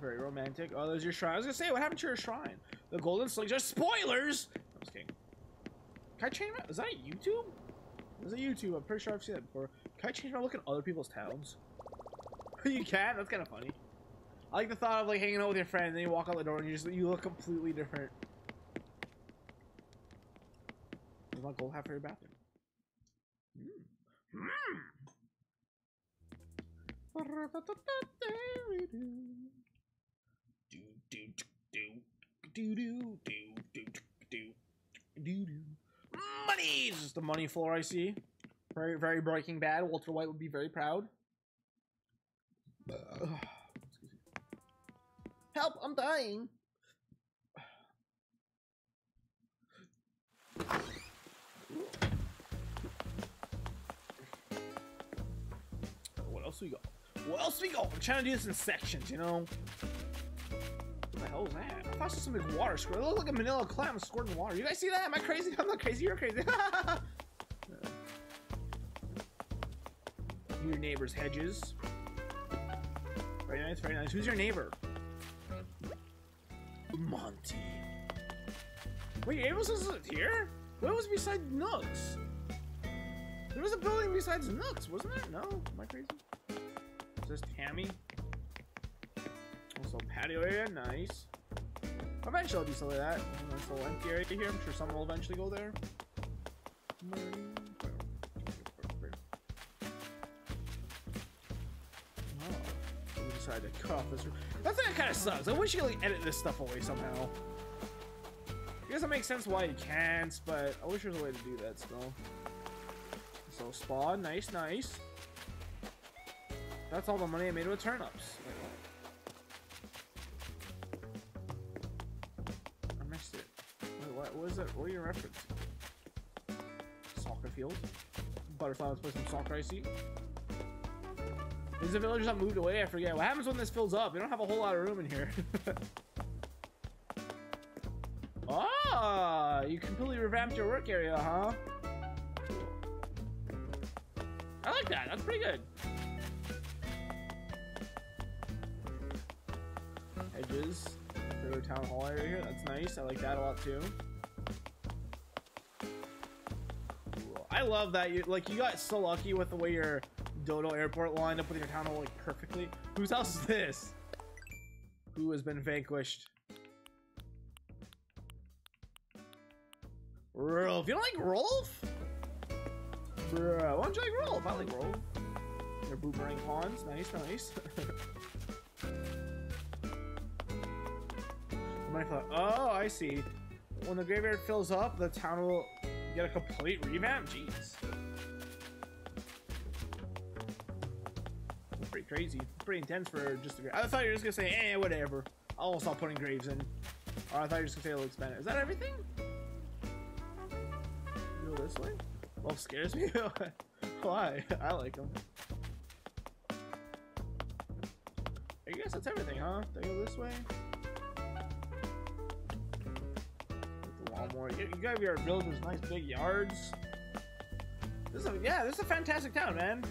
Very romantic. Oh, there's your shrine. I was gonna say, what happened to your shrine? The golden slingshot. Spoilers! I'm just kidding. Can I change my... Is that YouTube? Is it YouTube? I'm pretty sure I've seen that before. Can I change my look in other people's towns? <laughs> you can? That's kind of funny. I like the thought of like hanging out with your friend and then you walk out the door and you just you look completely different. There's my gold half for your bathroom. Mm. Do do do do do do do do do do. Money! Just the money floor I see. Very very Breaking Bad. Walter White would be very proud. Help! I'm dying! What else we got? What else we got? I'm trying to do this in sections, you know? Hell is that? I thought it was some big water squirt. It looked like a manila clam squirting water. You guys see that? Am I crazy? <laughs> I'm not crazy. You're crazy. <laughs> Your neighbor's hedges. Very nice, very nice. Who's your neighbor? Monty. Wait, Amos isn't here? What was beside Nooks? There was a building besides Nooks, wasn't there? No? Am I crazy? Is this Tammy? Patio area, nice. Eventually I'll do something like that. Nice little empty area here. I'm sure someone will eventually go there. Oh, we decided to cut off this. room. That thing kind of sucks. I wish you could like edit this stuff away somehow. I guess it makes sense why you can't, but I wish there was a way to do that still. So spawn, nice, nice. That's all the money I made with turnips. What are your reference? Soccer field. Butterfly, let's play some soccer, I see. Is the villagers not moved away? I forget. What happens when this fills up? We don't have a whole lot of room in here. <laughs> ah, you completely revamped your work area, huh? I like that. That's pretty good. Edges. Through town hall area here. That's nice. I like that a lot too. Love that you like you got so lucky with the way your Dodo Airport lined up with your town hall like perfectly. Whose house is this? Who has been vanquished? Rolf. You don't like Rolf? Bruh, why don't you like Rolf? I like Rolf. They're boomerang pawns. Nice, nice. <laughs> oh, I see. When the graveyard fills up, the town will get a complete revamp? Jeez. Pretty crazy. Pretty intense for just a I thought you were just gonna say, eh, whatever. I'll stop putting graves in. Or I thought you were just gonna say it'll expand it. Is that everything? Go this way? Well, scares me. <laughs> Why? I like them. I guess that's everything, huh? They go this way. Walmart. You, you gotta be our builders, nice big yards. This is a, yeah, this is a fantastic town, man.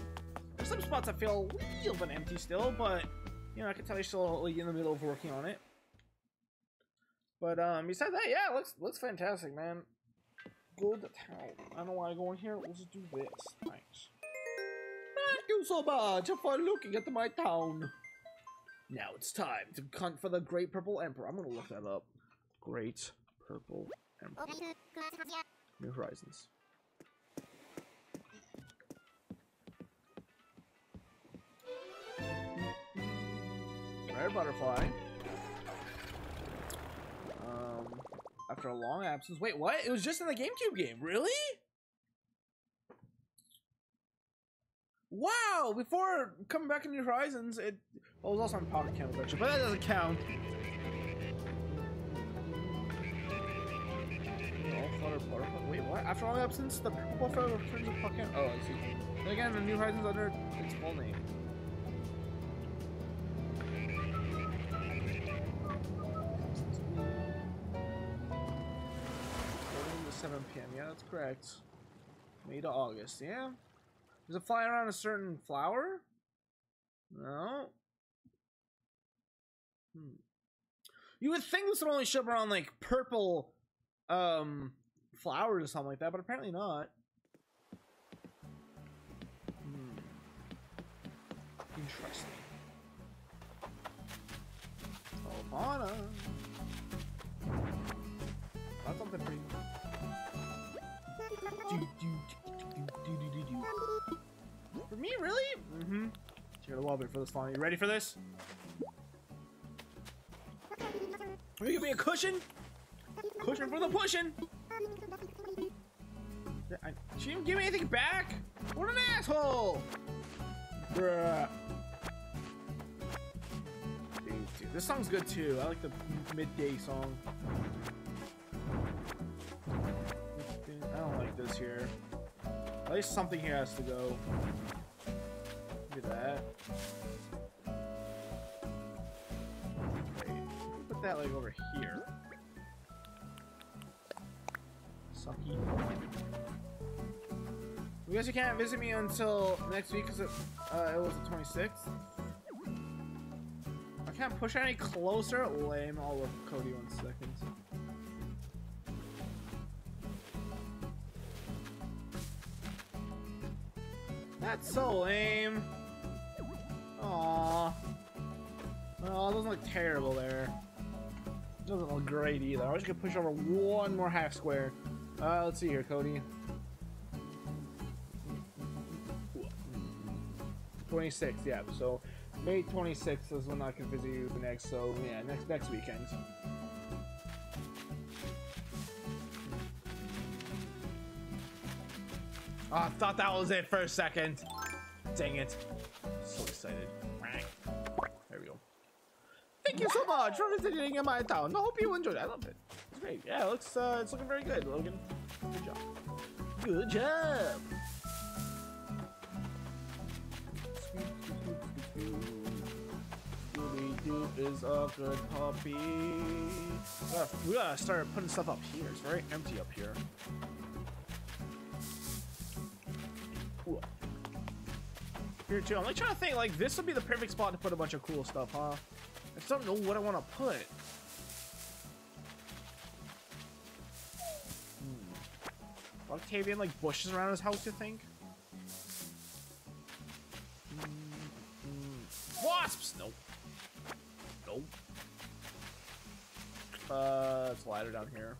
There's some spots that feel a little bit empty still, but you know, I can tell you're still like, in the middle of working on it. But um, besides that, yeah, looks looks fantastic, man. Good town. I don't want to go in here. Let's just do this. Thanks. Thank you so much for looking at my town. Now it's time to hunt for the Great Purple Emperor. I'm gonna look that up. Great Purple New Horizons. Rare butterfly. Um, after a long absence. Wait, what? It was just in the GameCube game. Really? Wow! Before coming back in New Horizons, it, well, it was also on Pocket Adventure, but that doesn't count. Wait, what? After long absence, the purple flutter returns to Pocket. Oh, I see. Then again, the New Horizons under its full name. 7 p.m. Yeah, that's correct. May to August. Yeah. Does it fly around a certain flower? No. Hmm. You would think this would only show up around like purple um flowers or something like that, but apparently not. Hmm. Interesting. Oh, Fauna. That's something pretty for me, really? Mm-hmm. You're a little bit for this one. You ready for this? Are you give me a cushion? Cushion for the pushing. she didn't give me anything back. What an asshole! Bruh. Dude, this song's good too. I like the midday song. I don't like this here. At least something here has to go. Look at that. Put that like over here. Sucky. You guys you can't visit me until next week because it, uh, it was the 26th. I can't push any closer. Lame. I'll look Cody one second. That's so lame. Aww. Oh, it doesn't look terrible there. It doesn't look great either. I I could push over one more half square. Uh, let's see here, Cody. 26th, yeah. So May 26th is when I can visit you next. So yeah, next next weekend. Oh, I thought that was it for a second. Dang it. So excited. Thank you so much for visiting in my town. I hope you enjoyed it. I love it. It's great. Yeah, it looks uh, it's looking very good, Logan. Good job. Good job. Is a good puppy. We gotta, we gotta start putting stuff up here. It's very empty up here. Here too. I'm like trying to think like this would be the perfect spot to put a bunch of cool stuff, huh? I just don't know what I want to put. Hmm. Octavian like bushes around his house, you think? Wasps! Nope. Nope. Uh, it's ladder down here.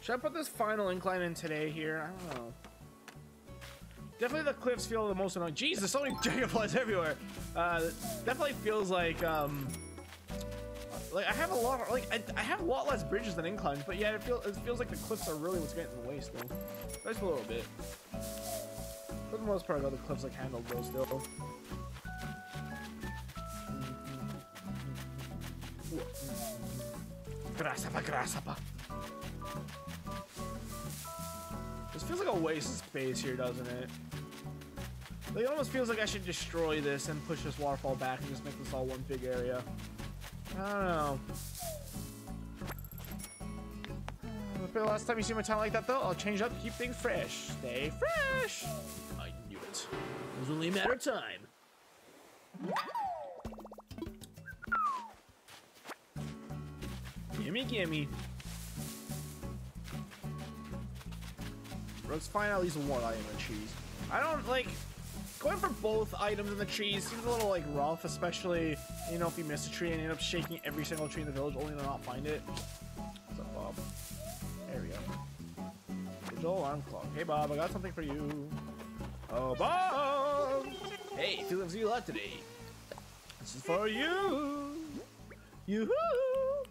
Should I put this final incline in today here? I don't know. Definitely the cliffs feel the most annoying. Jesus, so many <laughs> dragonflies everywhere. Uh, definitely feels like, um, like I have a lot of, like, I, I have a lot less bridges than inclines, but yeah, it, feel, it feels like the cliffs are really what's getting in the way still. Just a little bit. For the most part, the cliffs like handled though still. Grasshopper. This feels like a waste of space here, doesn't it? Like, it almost feels like I should destroy this and push this waterfall back and just make this all one big area. I don't know. Uh, for the last time you see my town like that, though, I'll change up keep things fresh. Stay fresh! I knew it. It was only a matter of time. Gimme, gimme. Let's find at least one item in the trees. I don't like going for both items in the trees seems a little like rough, especially you know if you miss a tree and end up shaking every single tree in the village only to not find it. Up, Bob? There we go. Digital alarm clock. Hey Bob, I got something for you. Oh Bob! Hey, feeling you lot today. This is for you. Yoo-hoo!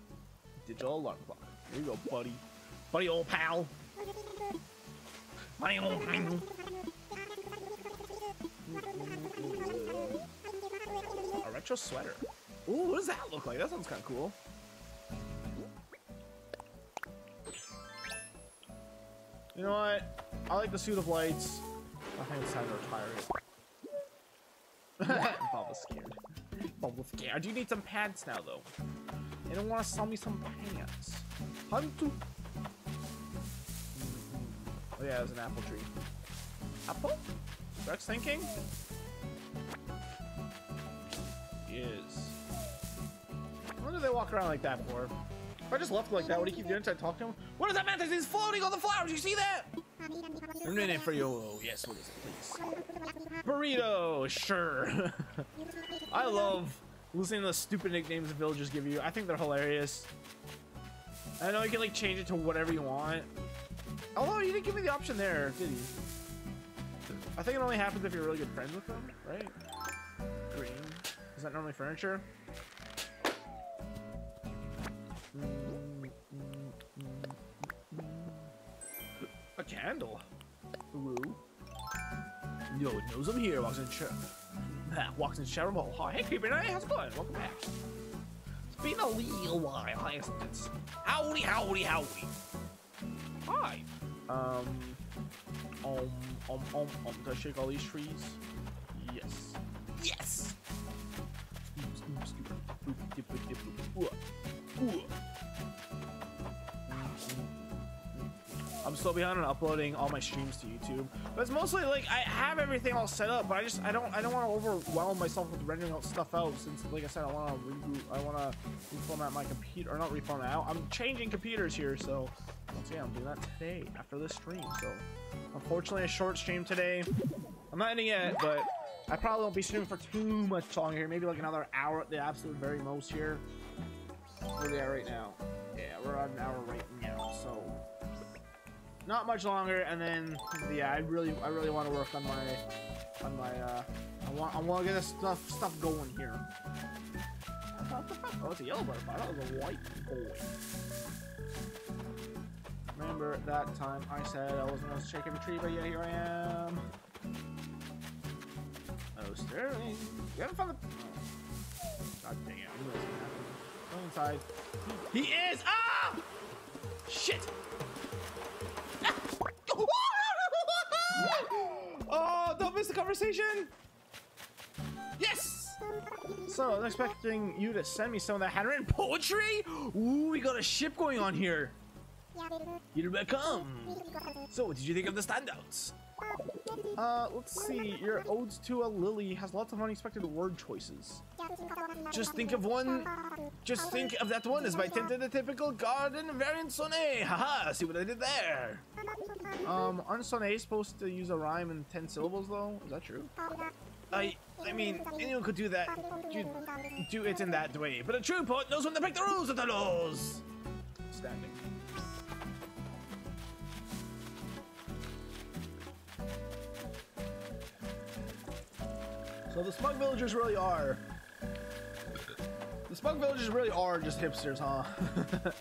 Digital alarm clock. Here you go, buddy. Buddy old pal. A retro sweater. Ooh, what does that look like? That sounds kind of cool. You know what? I like the suit of lights. I think it's time to retire it. <laughs> Bob was scared. Bob was scared. You need some pants now, though. They don't want to sell me some pants. Huntu. Oh yeah, there's an apple tree. Apple? Rex thinking? He is. What do they walk around like that for? If I just left like that, would you keep doing it until I talk to him? What is that mantis? He's floating on the flowers. You see that? A minute for you. Oh, yes, what is it, please? Burrito, sure. <laughs> I love listening to the stupid nicknames the villagers give you. I think they're hilarious. I know you can like change it to whatever you want. Although you didn't give me the option there, did you? I think it only happens if you're really good friends with them, right? Green. Is that normally furniture? A candle. Ooh. Yo, knows I'm here. Walks in chair. Walks in Sharon Hall. Hi, hey, creepy night. How's it going? Welcome back. It's been a little while, hasn't it? Howdy, howdy, howdy. Hi. Um. Um. Um. Um. Um. Do I shake all these trees? Yes. Yes. I'm still behind on uploading all my streams to YouTube, but it's mostly like I have everything all set up, but I just I don't I don't want to overwhelm myself with rendering out stuff out since like I said I want to reboot I want to reformat my computer or not reformat out. I'm changing computers here, so once again I'm doing that today after this stream. So unfortunately a short stream today. I'm not ending yet, but I probably won't be streaming for too much longer here. Maybe like another hour at the absolute very most here. Where we at right now? Yeah, we're on an hour right now, so not much longer. And then yeah, I really I really want to work on my on my uh I want I want to get this stuff stuff going here. Oh, it's a yellow butterfly. That was a white boy. Remember that time I said I wasn't going to shake every tree, but yeah, here I am. Oh, Sterling. You haven't found the... God dang it. Go inside. He is! Ah! Shit! <laughs> oh, don't miss the conversation! Yes! So, I was expecting you to send me some of that handwritten poetry? Ooh, we got a ship going on here. You're welcome. So, what did you think of the standouts? Uh, let's see. Your Odes to a Lily has lots of unexpected word choices. Just think of one. Just think of that one as my tinted the typical garden variant sonnet. Haha, see what I did there? Um, aren't sonnets supposed to use a rhyme in 10 syllables though? Is that true? I I mean, anyone could do that. Do, do it in that way. But a true poet knows when to break the rules of the laws. Standing. So the smug villagers really are. The smug villagers really are just hipsters, huh? <laughs>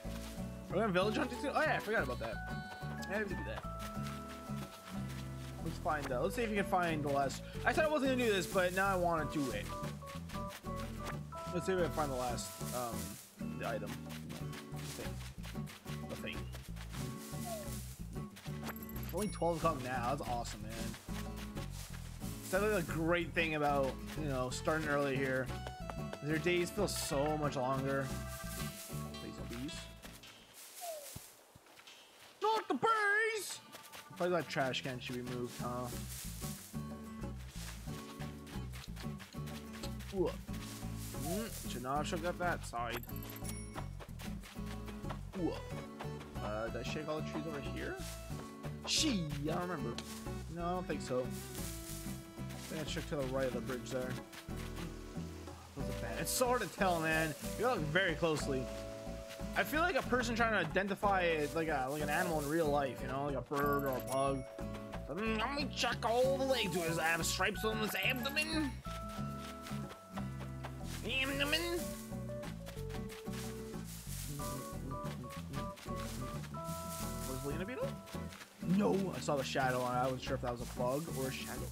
We're going village hunting too? Oh yeah, I forgot about that. I have to do that. Let's find. Let's see if you can find the last. I said I wasn't gonna do this, but now I want to do it. Let's see if we can find the last um, the item. The thing. The thing. Only 12 o'clock now. That's awesome, man. That's a great thing about you know starting early here. Their days feel so much longer. Please, no bees. Not the bees! Probably that trash can should be moved, huh? Ooh. Mm, should not have shook up that side. Ooh. Uh, did I shake all the trees over here? She, I don't remember. No, I don't think so. I shook to the right of the bridge there. It's so hard to tell, man. You look very closely. I feel like a person trying to identify it like a like an animal in real life, you know, like a bird or a bug. Let me hmm, check all the legs. Do his have stripes on his abdomen? Abdomen? Was Lena Beetle? No, I saw the shadow it. I wasn't sure if that was a bug or a shadow.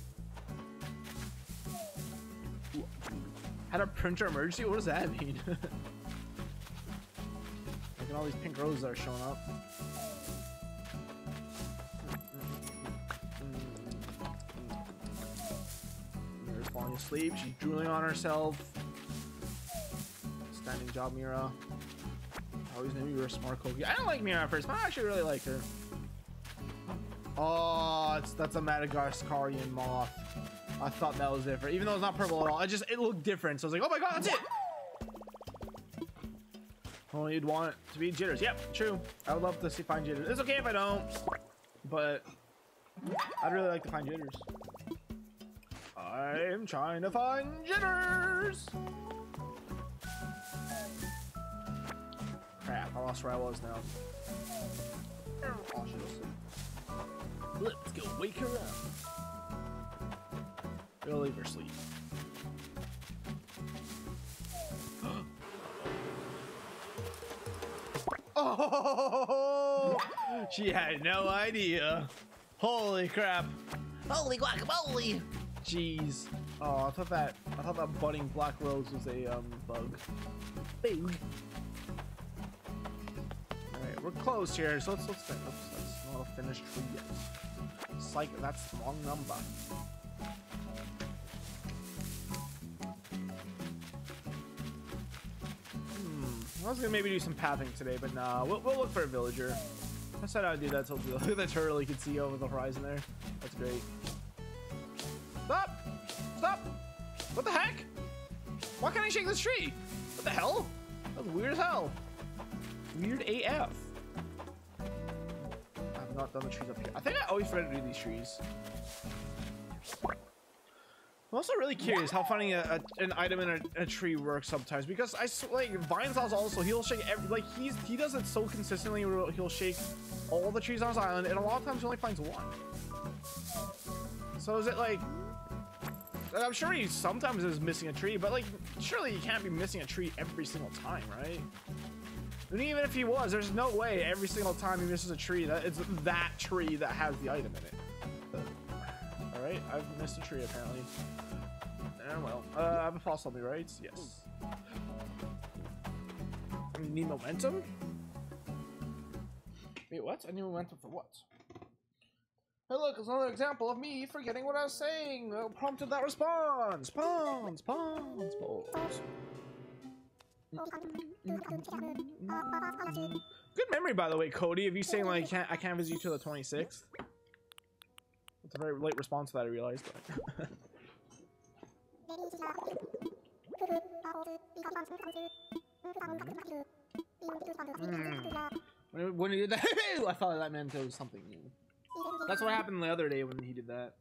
Had a printer emergency? What does that mean? <laughs> Look at all these pink roses that are showing up. Mira's falling asleep. She's drooling on herself. Standing job, Mira. I always knew you were a smart cookie. I don't like Mira at first, but I actually really like her. Oh, it's, that's a Madagascarian moth. I thought that was different, even though it's not purple at all. I just it looked different, so I was like, oh my god, that's it. Oh, you'd want it to be jitters. Yep, true. I would love to see find jitters. It's okay if I don't, but I'd really like to find jitters. I'm trying to find jitters. Crap, I lost where I was now. Oh, Let's go wake her up. We'll leave her sleep. <gasps> oh! She had no idea. Holy crap. Holy guacamole! Jeez. Oh, I thought that I thought that budding black rose was a um bug. Big. Alright, we're close here, so let's let's finish. Oops, that's not a finished tree yet. Psych that's the wrong number. I was gonna maybe do some pathing today, but nah, we'll, we'll look for a villager. I said I'd do that so <laughs> the turtle you can see over the horizon there. That's great. Stop! Stop! What the heck? Why can't I shake this tree? What the hell? That's weird as hell. Weird AF. I have not done the trees up here. I think I always forget to do these trees. I'm also really curious how finding a, a, an item in a, a, tree works sometimes because I like Vinesauce also he'll shake every like he's he does it so consistently he'll shake all the trees on his island and a lot of times he only finds one. So is it like I'm sure he sometimes is missing a tree, but like surely you can't be missing a tree every single time, right? And even if he was, there's no way every single time he misses a tree that it's that tree that has the item in it. Alright, I've missed a tree apparently. Eh, well. Uh, I have a fossil on me, right? Yes. I need momentum? Wait, what? I need momentum for what? Hey look, it's another example of me forgetting what I was saying. What prompted that response. Pawns, pawns, pawns. Good memory, by the way, Cody. Of you saying like I can't, I can't visit you till the 26th. It's a very late response to that, I realized. But <laughs> hmm. when, he did that, <laughs> I thought that meant it was something new. That's what happened the other day when he did that.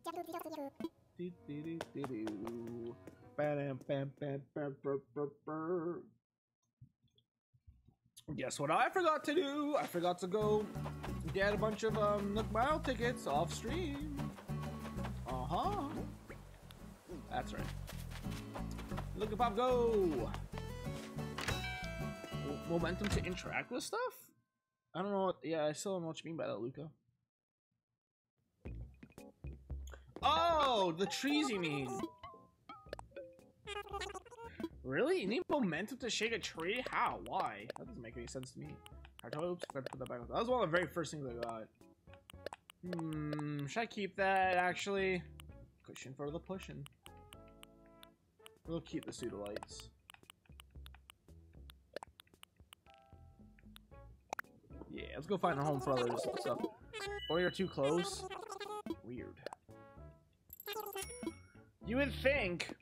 Do-do-do-do-do. Ba-dam, bam, Guess what I forgot to do? I forgot to go get a bunch of um, Nook Mile tickets off stream. Uh huh. That's right. Look at Pop go. Momentum to interact with stuff? I don't know. What, yeah, I still don't know what you mean by that, Luca. Oh, the trees you mean. Really? You need momentum to shake a tree? How? Why? That doesn't make any sense to me. Oops, gotta put that back. That was one of the very first things I got. Hmm, should I keep that, actually? Cushion for the pushing. We'll keep the pseudolites. Yeah, let's go find a home for others and stuff. Oh, you're too close? Weird. You would think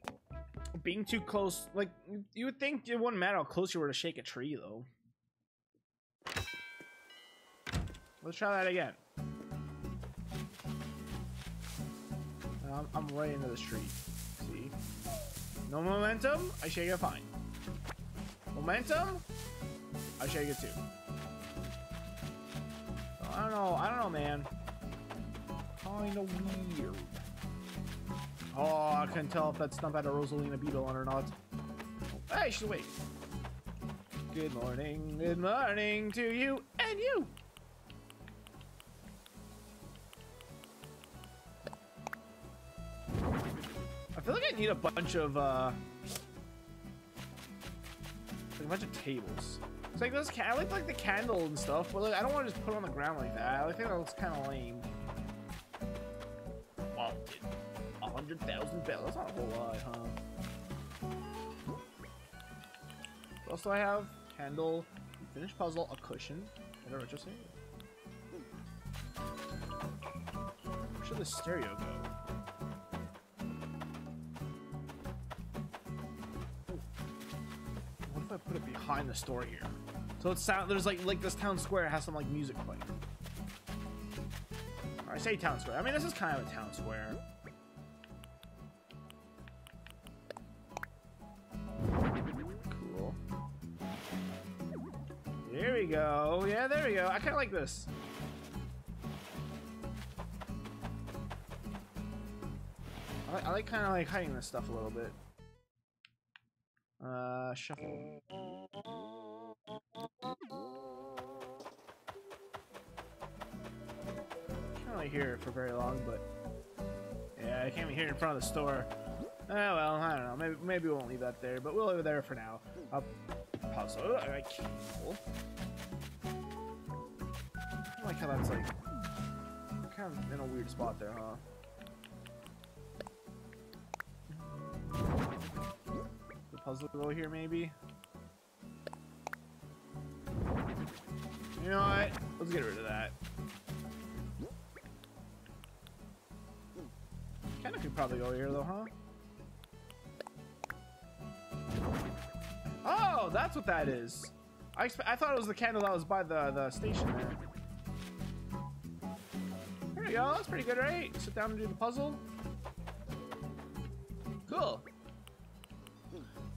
being too close, like, you would think it wouldn't matter how close you were to shake a tree, though. Let's try that again. I'm, I'm right into the street. See? No momentum, I shake it fine. Momentum, I shake it too. I don't know, I don't know, man. Kinda weird. Oh, I can't tell if that stump had a Rosalina beetle on or not. I should wait. Good morning, good morning to you and you! I feel like I need a bunch of, uh... Like a bunch of tables. It's like those, I like, like the candle and stuff, but like, I don't want to just put it on the ground like that. I think that looks kind of lame. Well, 100,000 bells. That's not a whole lot, huh? What else do I have? Candle, finished puzzle, a cushion. I don't know what Where should the stereo go? Ooh. What if I put it behind the store here? So it's sound there's like like this town square has some like music playing. Or I say town square. I mean this is kind of a town square. There we go. I kind of like this. I like, like kind of like hiding this stuff a little bit. Uh, shuffle. Can't really hear it for very long, but yeah, I can't even hear in front of the store. Oh well, I don't know. Maybe maybe we won't leave that there, but we'll leave it there for now. I'll like cable. I like how that's like kind of in a weird spot there, huh? The puzzle go here, maybe. You know what? Let's get rid of that. Kind of could probably go here though, huh? Oh, that's what that is. I I thought it was the candle that was by the the station there. We go. That's pretty good, right? Sit down and do the puzzle. Cool.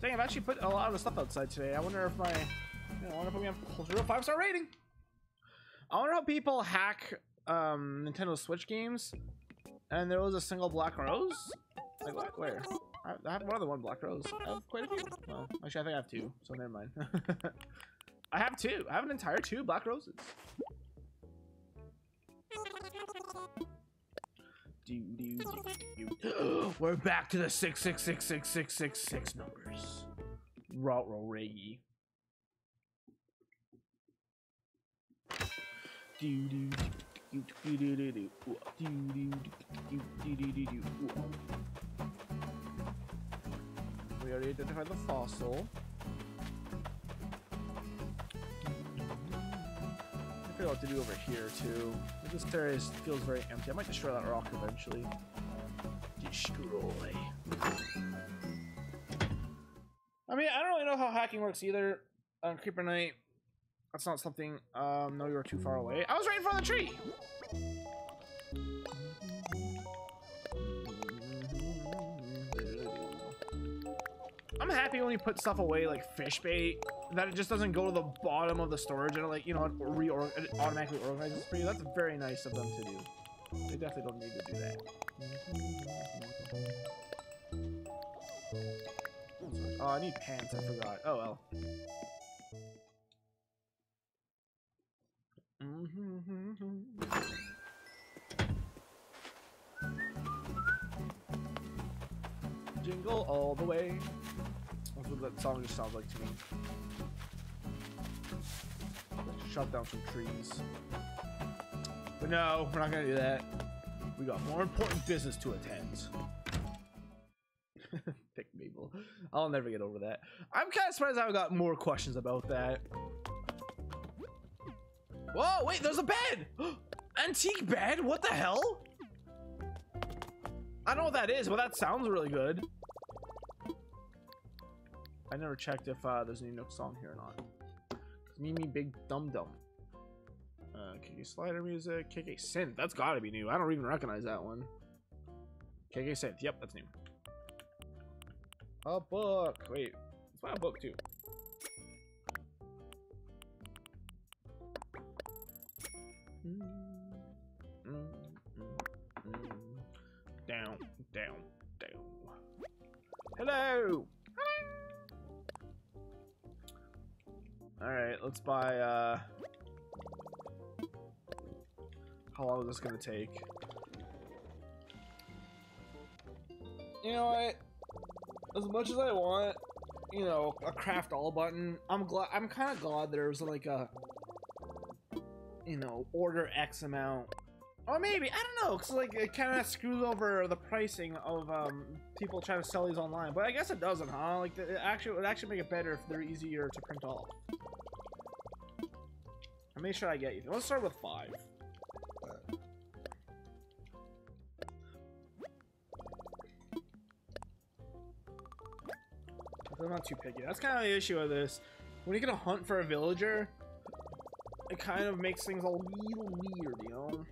Dang, I've actually put a lot of stuff outside today. I wonder if my, you know, I wonder if we have closer to five star rating. I wonder how people hack um, Nintendo Switch games, and there was a single black rose. Like what? Where? I I have more than one black rose. I have quite a few. Well, actually, I think I have two, so never mind. <laughs> I have two. I have an entire two black roses. <gasps> We're back to the six six six six six six six numbers. Rot roll reggie. We already identified the fossil. Figure out what to do over here too. This area feels very empty. I might destroy that rock eventually. Destroy. I mean, I don't really know how hacking works either on Creeper Knight. That's not something. Um, no, you were too far away. I was right in front of the tree. I'm happy when you put stuff away like fish bait that it just doesn't go to the bottom of the storage and like you know it, it automatically organizes for you. That's very nice of them to do. They definitely don't need to do that. Oh, I need pants. I forgot. Oh well. Jingle all the way. What that song just sounds like to me. Let's shut down some trees. But no, we're not gonna do that. We got more important business to attend. <laughs> Pick Mabel. I'll never get over that. I'm kind of surprised I've got more questions about that. Whoa, wait, there's a bed! <gasps> Antique bed? What the hell? I don't know what that is, but that sounds really good. I never checked if uh, there's any Nook song here or not. Mimi Big Dum Dum. Uh, KK Slider music. KK Synth. That's gotta be new. I don't even recognize that one. KK Synth. Yep, that's new. A book. Wait, buy a book too. Down, down, down. Hello. All right, let's buy. uh How long is this gonna take? You know what? As much as I want, you know, a craft all button, I'm glad. I'm kind of glad there's like a, you know, order X amount, or maybe I don't know, cause like it kind of screws over the pricing of um people trying to sell these online. But I guess it doesn't, huh? Like it actually would actually make it better if they're easier to print off. How many should I get you? Let's start with five. I'm not too picky. That's kind of the issue with this. When you're gonna hunt for a villager, it kind of makes things a little weird, you know?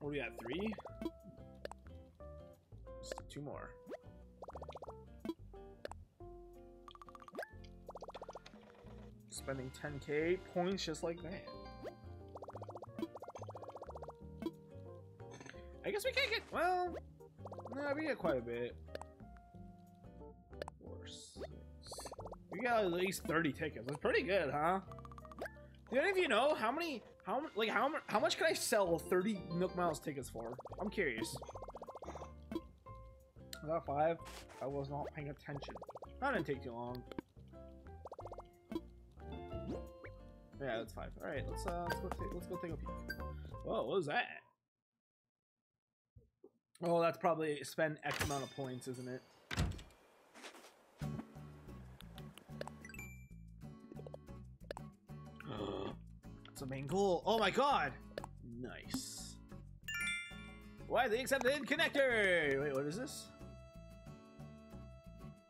What do we got? Three? Just two more. Spending 10k points just like that. I guess we can't get, well, no, we get quite a bit. Four, six. We got at least 30 tickets. That's pretty good, huh? Do any of you know how many, how like how how much can I sell 30 Milk Miles tickets for? I'm curious. I got five. I was not paying attention. That didn't take too long. Yeah, that's five. All right, let's uh, let's go take let's go take a peek. Whoa, what was that? Oh, that's probably spend X amount of points, isn't it? Main goal. Oh my god! Nice. Why they accept Widely accepted connector! Wait, what is this?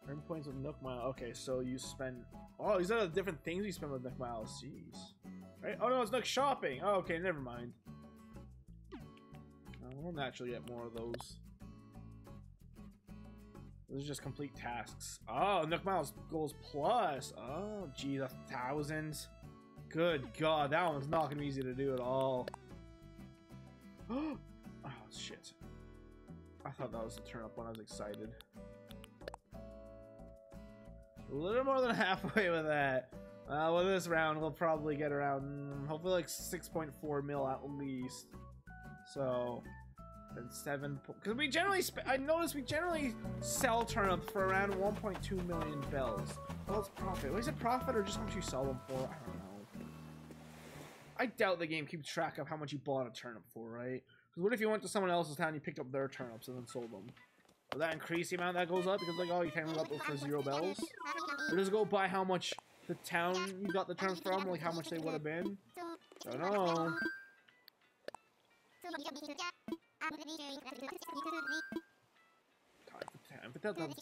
Earn points with Nook Mile. Okay, so you spend... Oh, these are the different things you spend with Nook Miles. Jeez. Right? Oh no, it's Nook Shopping! Oh, okay, never mind. We'll naturally get more of those. Those are just complete tasks. Oh, Nook Miles goes plus. Oh, geez, a thousand. Good God, that one's not gonna be easy to do at all. <gasps> oh shit! I thought that was the turnip one. I was excited. A little more than <laughs> halfway with that. Uh, with this round, we'll probably get around, mm, hopefully like 6.4 mil at least. So, then seven. Because we generally, I noticed we generally sell turnips for around 1.2 million bells. Well, it's profit. What is it profit or just how much you sell them for? I doubt the game keeps track of how much you bought a turnip for, right? Because what if you went to someone else's town and you picked up their turnips and then sold them? Will that increase the amount that goes up? Because like, oh, you can't got those for zero bells? Or does it go by how much the town you got the turnips from, like how much they would have been? I don't know.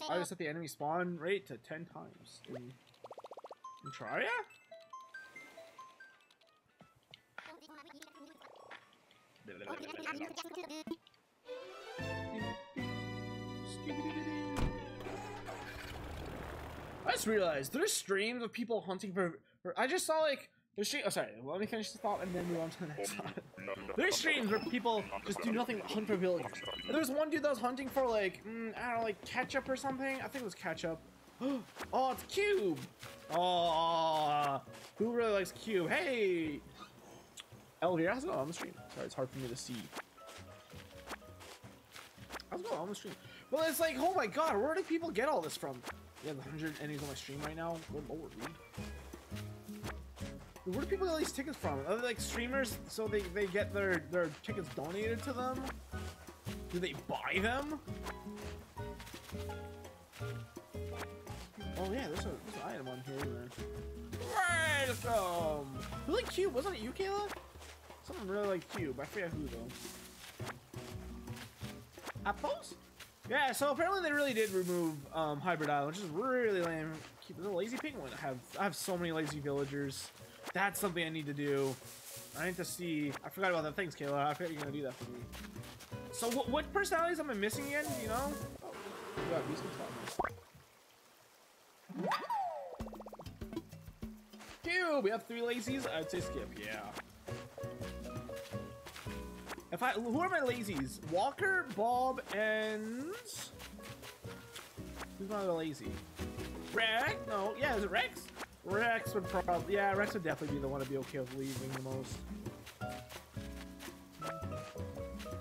I set the enemy spawn rate to ten times. In, in? I just realized there's streams of people hunting for. for I just saw like there's stream. Oh, sorry. Let me finish this thought and then move on to the next thought. There's streams where people just do nothing but hunt for villagers. There's one dude that was hunting for like mm, I don't know, like ketchup or something. I think it was ketchup. <gasps> oh, it's Cube. Oh, who really likes Cube? Hey, Elvira, how's it going on the stream? Sorry, it's hard for me to see. How's it going on the stream? Well, it's like, oh my god, where do people get all this from? Yeah, the 100 enemies on my stream right now. Good lord, dude. Where do people get these tickets from? Are they like streamers so they, they get their, their tickets donated to them? Do they buy them? Oh yeah, there's, a, there's an item on here. Isn't there? Um, really cute, wasn't it you, Kayla? Someone really like Cube. I forget who though. Apples? Yeah, so apparently they really did remove um, Hybrid Island, which is really lame. Keep the lazy penguin. I have I have so many lazy villagers. That's something I need to do. I need to see. I forgot about that. Thanks, Kayla. I forgot you're gonna do that for me. So what, what personalities am I missing again? You know? Oh, can. Cube. We have three lazies. I'd say skip. Yeah. If I who are my lazies? Walker, Bob, and who's my other lazy? Rex? No, yeah, is it Rex? Rex would probably yeah, Rex would definitely be the one to be okay with leaving the most.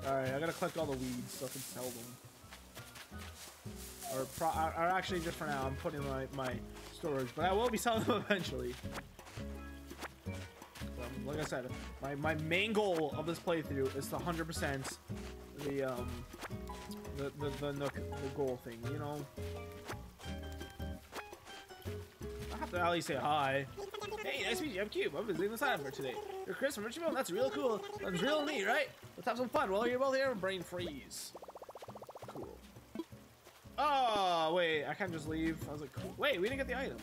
Alright, I gotta collect all the weeds so I can sell them. Or, pro or actually, just for now, I'm putting my, my storage, but I will be selling them <laughs> eventually. Like I said, my, my main goal of this playthrough is to 100% the um the the the, nook, the goal thing, you know. I have to at least say hi. Hey, nice to meet you. I'm Cube. I'm visiting the side for today. You're Chris from Richmond. That's real cool. That's real neat, right? Let's have some fun while you're both here. and Brain freeze. Cool. Oh wait, I can't just leave. I was like, cool. Wait, we didn't get the item.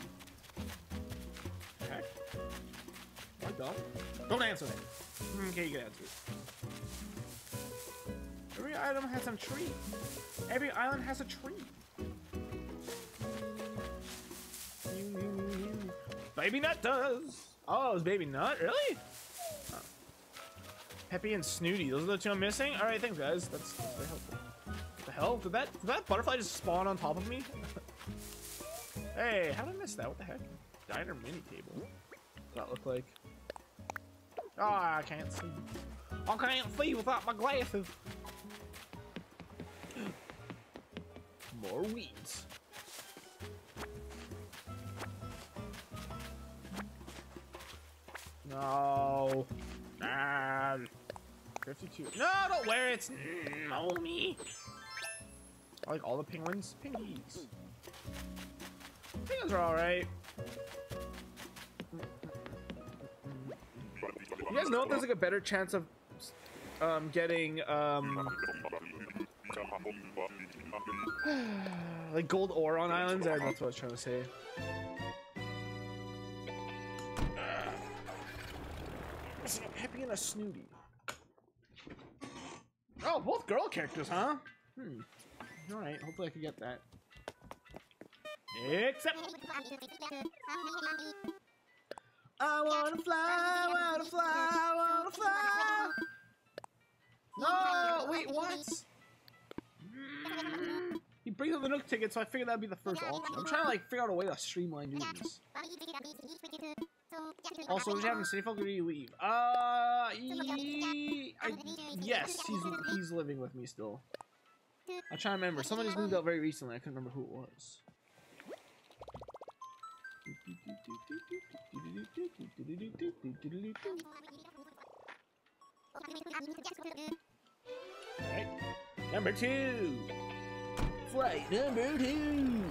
What dog? Don't answer that. Mm, okay, you can answer it. Every item has some tree. Every island has a tree. Baby Nut does. Oh, it was Baby Nut? Really? Oh. Peppy and Snooty. Those are the two I'm missing? Alright, thanks, guys. That's, that's very helpful. What the hell? Did that, did that butterfly just spawn on top of me? <laughs> hey, how did I miss that? What the heck? Diner mini table. What's that look like? Oh, I can't see. I can't see without my glasses. <gasps> More weeds. No. Ah. 52. No, don't wear it. Mm, mommy. I like all the penguins. Penguins. Penguins are alright. You guys know if there's like a better chance of um, getting um, <sighs> like gold ore on islands? That's what I was trying to say. Peppy and a Snooty. Oh, both girl characters, huh? Hmm. Alright, hopefully I can get that. Except... I wanna fly, wanna fly, wanna fly. No, wait, what? He brings up the Nook ticket, so I figured that'd be the first option. I'm trying to like figure out a way to streamline doing this. Also, we having City Folk or do you leave? Uh, ye I, yes, he's he's living with me still. I'm trying to remember. Somebody's moved out very recently. I couldn't remember who it was. Alright. Number two. Flight number two.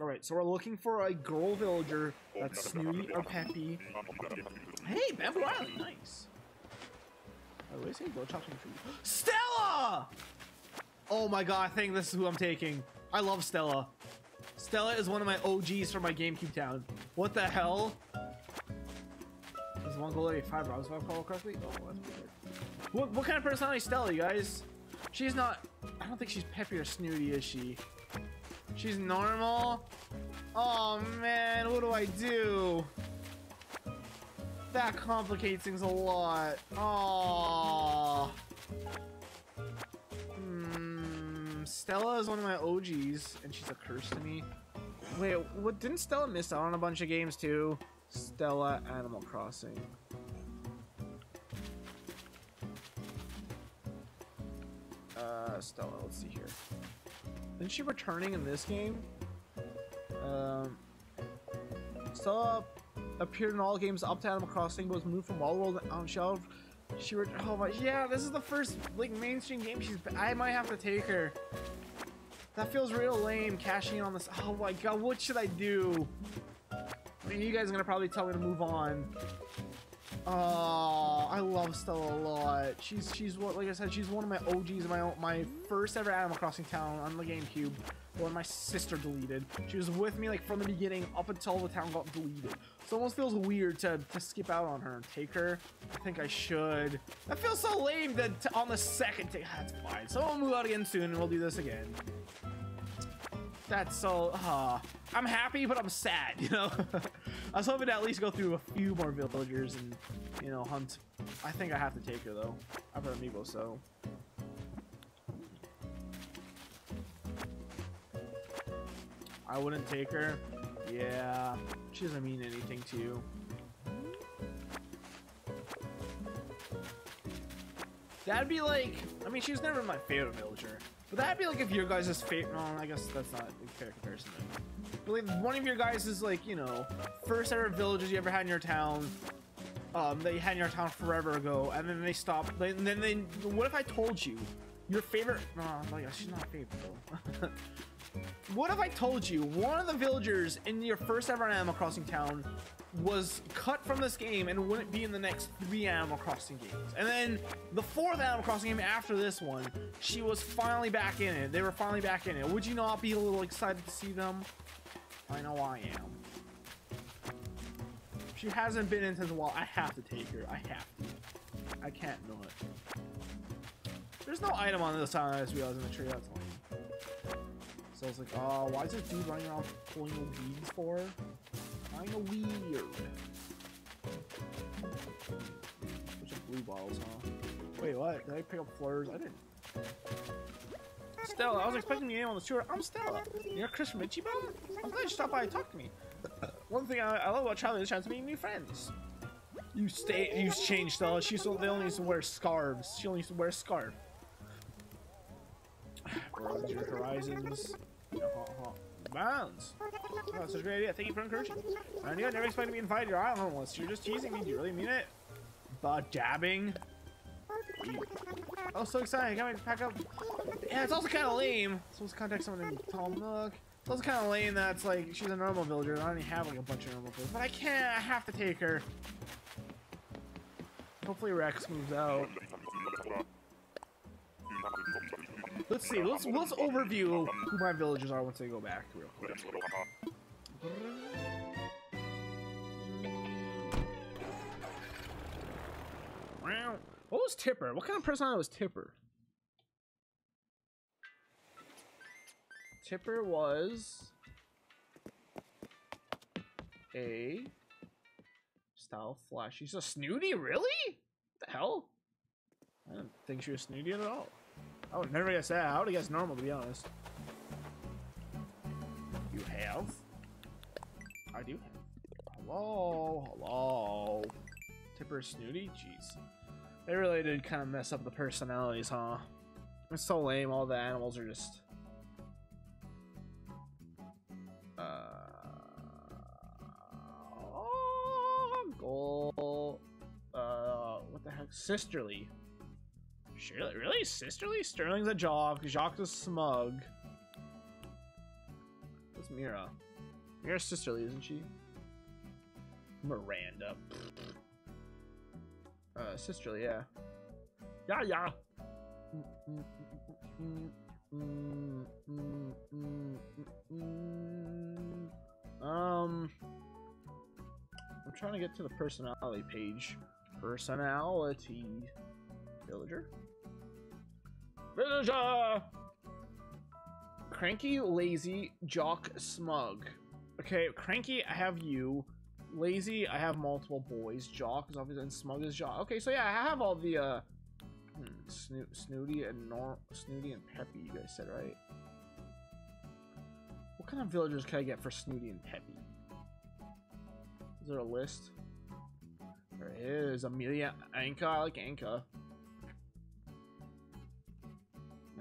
All right, so we're looking for a girl villager that's snooty or peppy. Hey, Bamboo Island, nice. Oh, is he? Go chop some trees. Stella! Oh my god, I think this is who I'm taking. I love Stella. Stella is one of my OGs from my GameCube town. What the hell? Is goal 85 rounds if I follow correctly? Oh, that's good. What, what kind of personality is Stella, you guys? She's not... I don't think she's peppy or snooty, is she? She's normal? Oh man, what do I do? That complicates things a lot. Oh. Hmm. Stella is one of my OGs, and she's a curse to me. Wait, what? Didn't Stella miss out on a bunch of games too? Stella Animal Crossing. Uh, Stella, let's see here. Isn't she returning in this game? Um, Stella appeared in all games up to Animal Crossing, but was moved from Wild World on shelf. She were oh my yeah, this is the first like mainstream game she's. I might have to take her. That feels real lame cashing in on this. Oh my god, what should I do? I mean, you guys are gonna probably tell me to move on. Oh, I love Stella a lot. She's she's what like I said, she's one of my OGs, my my first ever Animal Crossing town on the GameCube. One my sister deleted. She was with me like from the beginning up until the town got deleted. So it almost feels weird to, to skip out on her and take her. I think I should. That feels so lame that on the second take. That's fine. So we'll move out again soon and we'll do this again. That's so. Uh, I'm happy, but I'm sad. <laughs> You know. I was hoping to at least go through a few more villagers and you know hunt. I think I have to take her though. I've an amiibo, so. I wouldn't take her. Yeah, she doesn't mean anything to you. That'd be like, I mean, she's never my favorite villager. But that'd be like if your guys' favorite, no, I guess that's not a fair comparison. But like one of your guys is like, you know, first ever villagers you ever had in your town, um, that you had in your town forever ago, and then they stopped, and then they, what if I told you, your favorite, no, oh, yeah, she's not favorite though. <laughs> What if I told you one of the villagers in your first ever Animal Crossing town was cut from this game and wouldn't be in the next three Animal Crossing games? And then the fourth Animal Crossing game after this one, she was finally back in it. They were finally back in it. Would you not be a little excited to see them? I know I am. She hasn't been into the wall. I have to take her. I have to. I can't not. There's no item on this island I just realized in the tree. That's lame. So I was like, oh, why is this dude running around pulling the weeds for? Kinda weird. Bunch of blue balls, huh? Wait, what? Did I pick up flowers? I didn't. Stella, I was expecting your name on the tour. I'm Stella. You're Chris from Ichiban? I'm glad you stopped by and talked to me. One thing I, I love about traveling is chance to meet new friends. You stay, You've changed, Stella. She's they only used to wear scarves. She only used to wear a scarf. Your horizons. Bounds. Oh, that's such a great idea. Thank you for encouraging. I knew never expected to be invited to your island unless you're just teasing me. Do you really mean it? But dabbing. Oh, so exciting. I got to pack up. Yeah, it's also kind of lame. So let's contact someone named Tom Nook. It's also kind of lame that's like she's a normal villager. I only have like a bunch of normal villagers. But I can't. I have to take her. Hopefully Rex moves out. Let's see. Let's let's overview who my villagers are once they go back real quick. What was Tipper? What kind of personality was Tipper? Tipper was a style flash. She's a snooty, really? What the hell? I didn't think she was snooty at all. I would never guess that. I would have normal, to be honest. You have? I do have. Hello? Hello? Tipper Snooty? Jeez. They really did kind of mess up the personalities, huh? It's so lame. All the animals are just... Uh... Oh, goal... Uh... What the heck? Sisterly. Surely, really? Sisterly? Sterling's a jock. Jacques is smug. What's Mira? Mira's sisterly, isn't she? Miranda. Uh, sisterly, yeah. Yeah, yeah. Um, I'm trying to get to the personality page. Personality. Villager? Villager! Cranky, lazy, jock, smug. Okay, cranky, I have you. Lazy, I have multiple boys. Jock is obviously, and smug is jock. Okay, so yeah, I have all the, uh, hmm, snoo snooty and nor snooty and peppy, you guys said, right? What kind of villagers can I get for snooty and peppy? Is there a list? There is. Amelia Ankha. I like Ankha.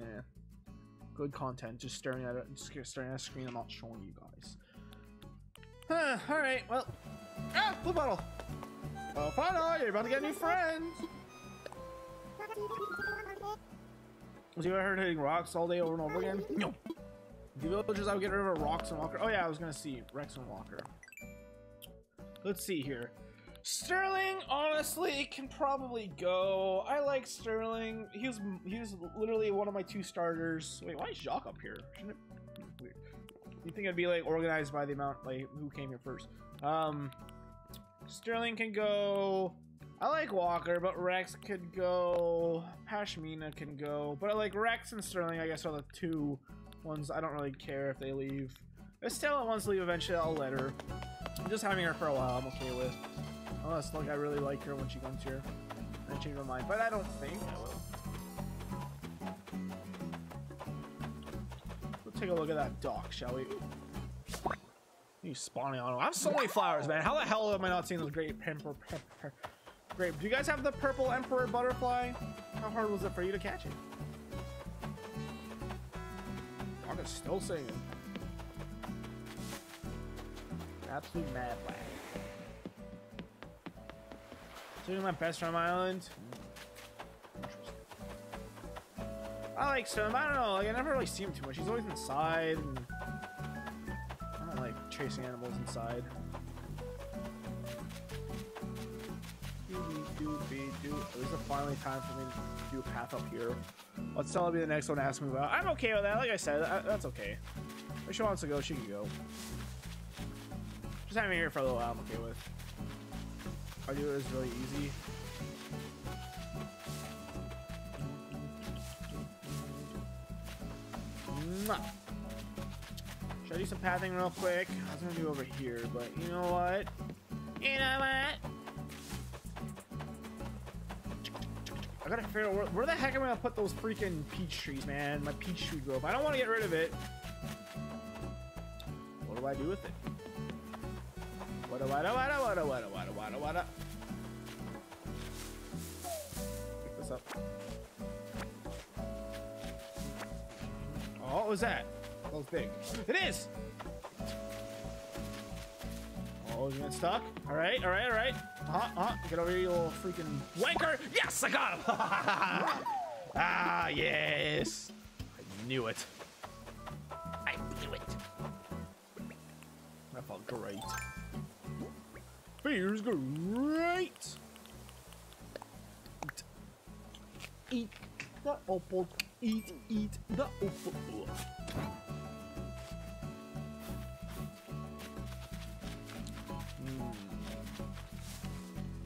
Yeah. Good content. Just staring at it, just staring at a screen. I'm not showing you guys. Huh, all right. Well. Ah, blue bottle. Oh, Fano, you're about to get new friends. Was you ever heard hitting rocks all day over and over again? No. The villagers, I would get rid of rocks and Walker. Oh yeah, I was gonna see Rex and Walker. Let's see here. Sterling, honestly, can probably go. I like Sterling. He was he was literally one of my two starters. Wait, why is Jacques up here? Shouldn't it? Weird. You think it'd be like organized by the amount like who came here first? Um, Sterling can go. I like Walker, but Rex could go. Pashmina can go, but I like Rex and Sterling, I guess are the two ones I don't really care if they leave. If Stella wants to leave eventually, I'll let her. Just having her for a while, I'm okay with. Oh, Unless like I really like her when she comes here. I change my mind, but I don't think I will. Let's take a look at that dock, shall we? You spawning on. I have so many flowers, man. How the hell am I not seeing those great pimper pepper? Great. Do you guys have the purple emperor butterfly? How hard was it for you to catch it? Dog is still singing. Absolute mad lad. Doing my best my island. I like Stone. I don't know. Like I never really see him too much. He's always inside. And I don't like chasing animals inside. This is finally time for me to do a path up here. Let's tell be the next one to ask me about. I'm okay with that. Like I said, that's okay. If she wants to go, she can go. Just having me here for a little while, I'm okay with. I do it is really easy. Should I do some pathing real quick? I was gonna do over here, but you know what? You know what? I gotta figure out where, where the heck am I gonna put those freaking peach trees, man? My peach tree grove. I don't want to get rid of it. What do I do with it? What do I do? What do I do? Pick this up. Oh, what was that? That was big. It is! Oh, is it stuck? All right, all right, all right. Uh-huh, uh-huh. Get over here, you little freaking wanker. Yes, I got him. <laughs> ah, yes. I knew it. I knew it. That felt great. Feels great. Eat. Eat the apple. Eat, eat the apple.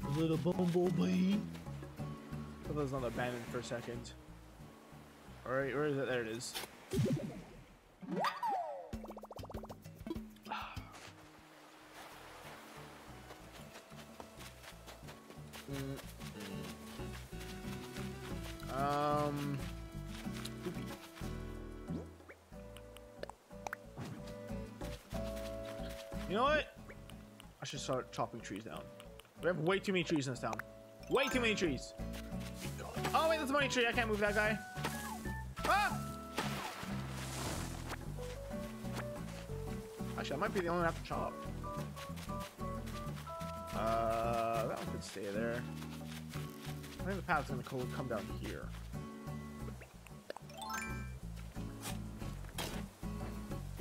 Hmm. little bumblebee. I thought it was on abandoned for a second. Alright, where is it? There it is. Chopping trees down. We have way too many trees in this town. Way too many trees. Oh, wait, that's a money tree. I can't move that guy. Ah! Actually, I might be the only one to have to chop. Uh, that one could stay there. I think the path's gonna come down here.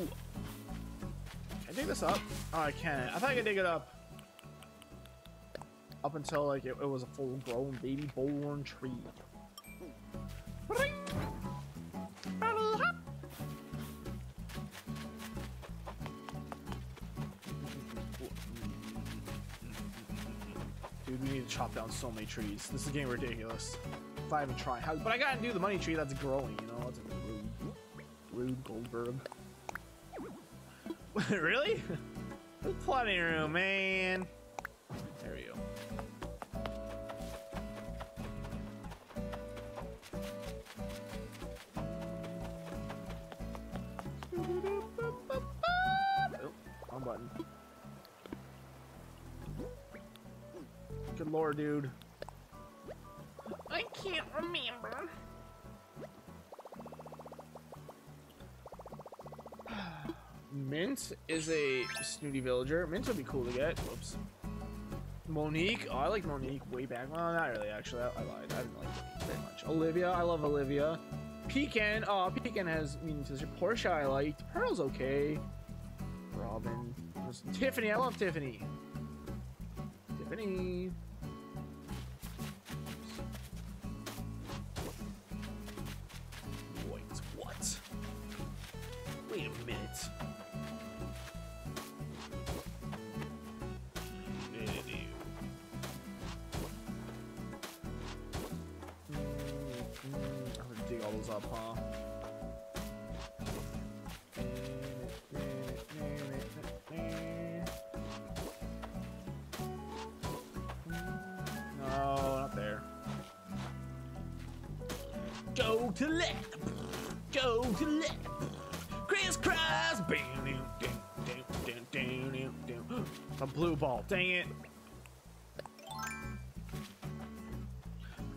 Ooh. I dig this up? Oh, I can't. I thought I could dig it up. Until like it, it was a full grown baby born tree. Dude, we need to chop down so many trees. This is getting ridiculous. If I even try. How, but I gotta do the money tree that's growing, you know? That's a rude. Rude Goldberg. <laughs> really? There's <laughs> plenty of room, man. Dude. I can't remember. <sighs> Mint is a snooty villager. Mint would be cool to get. Whoops. Monique. Oh, I like Monique way back. Well, not really, actually. I, I lied. I didn't like Monique very much. Olivia. I love Olivia. Pecan. Oh, Pecan has meaning to Portia. I liked. Purrl's okay. Robin. Tiffany. I love Tiffany. Tiffany. A blue ball. Dang it.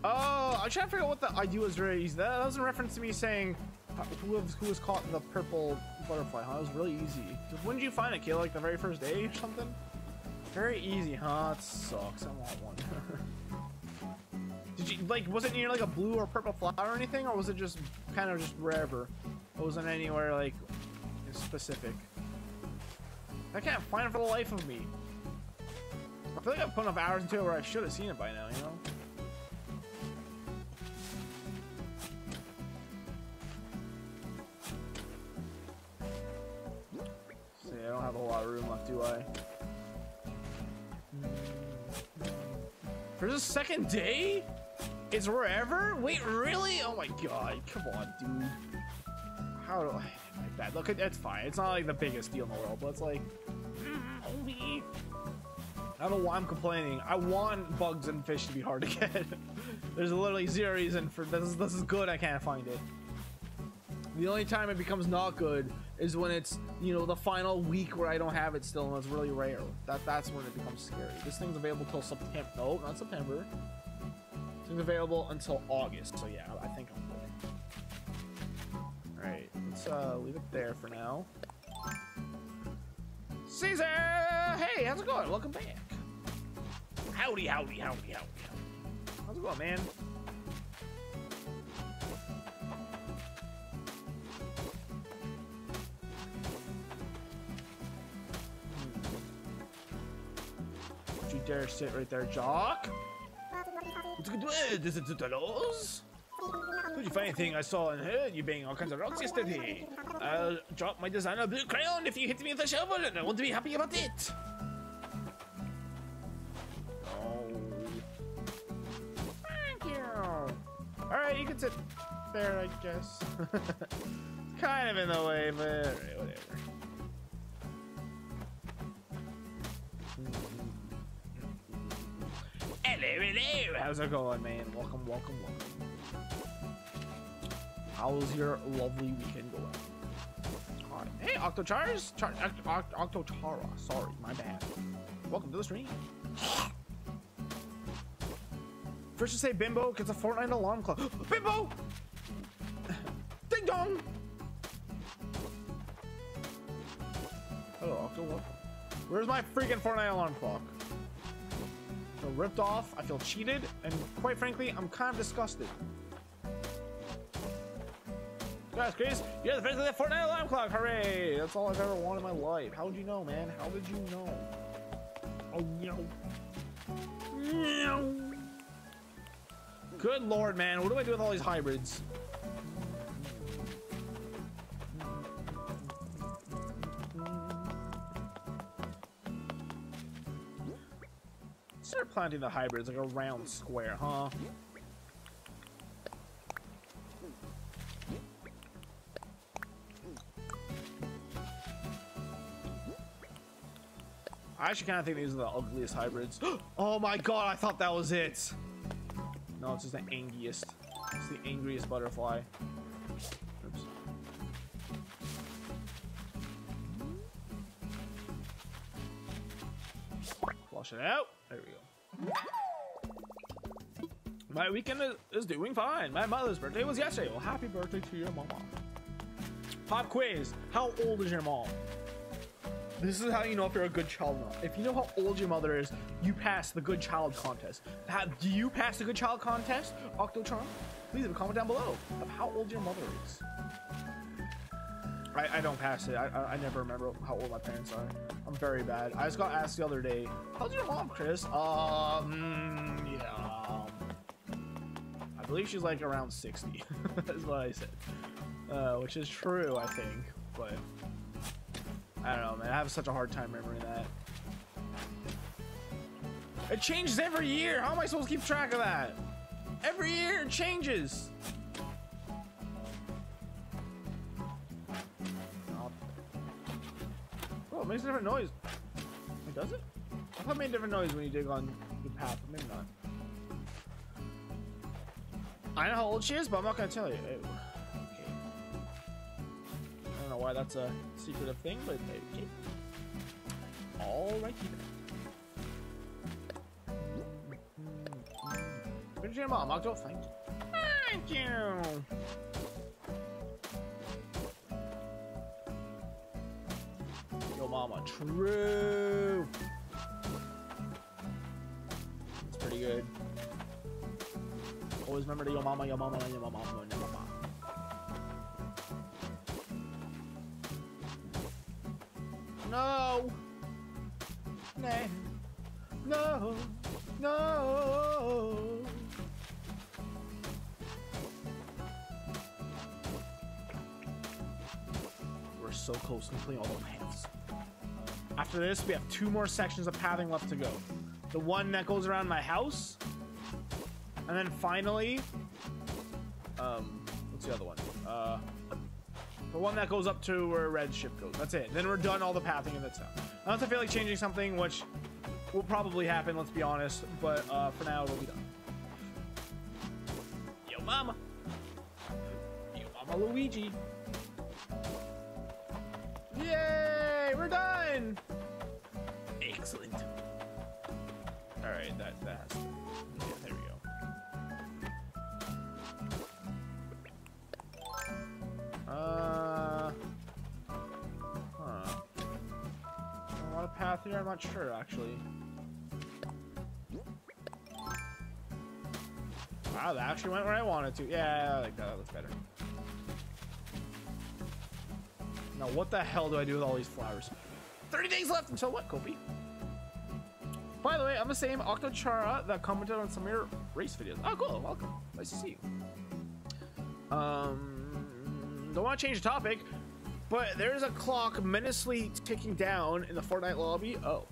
Oh, I'm trying to figure out what the idea was very easy. That was in reference to me saying uh, who was, who was caught in the purple butterfly, huh? It was really easy. When did you find it, Kill? Like the very first day or something? Very easy, huh? Sucks. I want one. <laughs> Did you like? Was it near like a blue or purple flower or anything, or was it just kind of just wherever? It wasn't anywhere like specific. I can't find it for the life of me. I feel like I've put enough hours into it where I should have seen it by now. You know. See, I don't have a lot of room left, do I? For the second day? It's wherever? Wait, really? Oh my god, come on, dude. How do I... My bad. Look, it's fine. It's not like the biggest deal in the world, but it's like... I don't know why I'm complaining. I want bugs and fish to be hard to get. <laughs> There's literally zero reason for this. Is, this is good. I can't find it. The only time it becomes not good is when it's you know the final week where I don't have it still and it's really rare. That that's when it becomes scary. This thing's available till September. No, not September. It's available until August. So yeah, I think I'm good. All right, let's uh, leave it there for now. Caesar, hey, how's it going? Welcome back. Howdy, howdy, howdy, howdy. How's it going, man? Don't you dare sit right there, Jock. What's good? Is it the laws? Did you find anything I saw and heard you banging all kinds of rocks yesterday? I'll drop my designer blue crayon if you hit me with a shovel and I want to be happy about it. Oh. Thank you. Alright, you can sit there, I guess. <laughs> kind of in the way, but alright, whatever. Hello, hello. How's it going, man? Welcome, welcome, welcome. How's your lovely weekend going? Hey, Octochars? Char Oct Oct Octochara. Sorry, my bad. Welcome to the stream. First to say Bimbo gets a Fortnite alarm clock. <gasps> Bimbo! Ding dong! Hello, Octo. Where's my freaking Fortnite alarm clock? I feel ripped off, I feel cheated, and quite frankly, I'm kind of disgusted. Guys, Chris, you're the first of the Fortnite alarm clock. Hooray! That's all I've ever wanted in my life. How did you know, man? How did you know? Oh, no. No. Good lord, man. What do I do with all these hybrids? Start planting the hybrids like a round square, huh? I actually kind of think these are the ugliest hybrids. <gasps> oh my god, I thought that was it. No, it's just the angriest. It's the angriest butterfly. Oops. Flush it out. There we go. My weekend is, doing fine. My mother's birthday was yesterday. Well, happy birthday to your mama. Pop quiz. How old is your mom? This is how you know if you're a good child or not. If you know how old your mother is, you pass the good child contest. Do you pass the good child contest, Octocharm? Please leave a comment down below of how old your mother is. I, I don't pass it. I, I, I never remember how old my parents are. I'm very bad. I just got asked the other day, how's your mom, Chris? Um, yeah. I believe she's like around 60. <laughs> That's what I said. Uh, which is true, I think. But I don't know, man. I have such a hard time remembering that. It changes every year. How am I supposed to keep track of that? Every year it changes. Makes a different noise. It does it? I thought it made a different noise when you dig on the path, but maybe not. I know how old she is, but I'm not gonna tell you. Okay. I don't know why that's a secretive thing, but okay. All right, Finish. Thank you. Thank you. Yo, mama. True. That's pretty good. Always remember to yo mama, yo mama, yo mama, yo mama. No. No. No. No. We're so close to completing all the paths. After this, we have two more sections of pathing left to go. The one that goes around my house, and then finally, um, what's the other one? Uh, the one that goes up to where Redd ship goes. That's it. Then we're done all the pathing in the town. Unless I feel like changing something, which will probably happen, let's be honest. But uh, for now, it'll be done. Yo, mama. Yo, mama Luigi. Yay! We're done! Excellent. Alright, that, that. Yeah, there we go. Uh... Huh. A lot of path here, I'm not sure, actually. Wow, that actually went where I wanted to. Yeah, I like that. That looks better. Now, what the hell do I do with all these flowers? 30 days left until what, Kobe? By the way, I'm the same Octochara that commented on some of your race videos. Oh, cool. Welcome. Nice to see you. Um, don't want to change the topic, but there's a clock menacingly ticking down in the Fortnite lobby. Oh.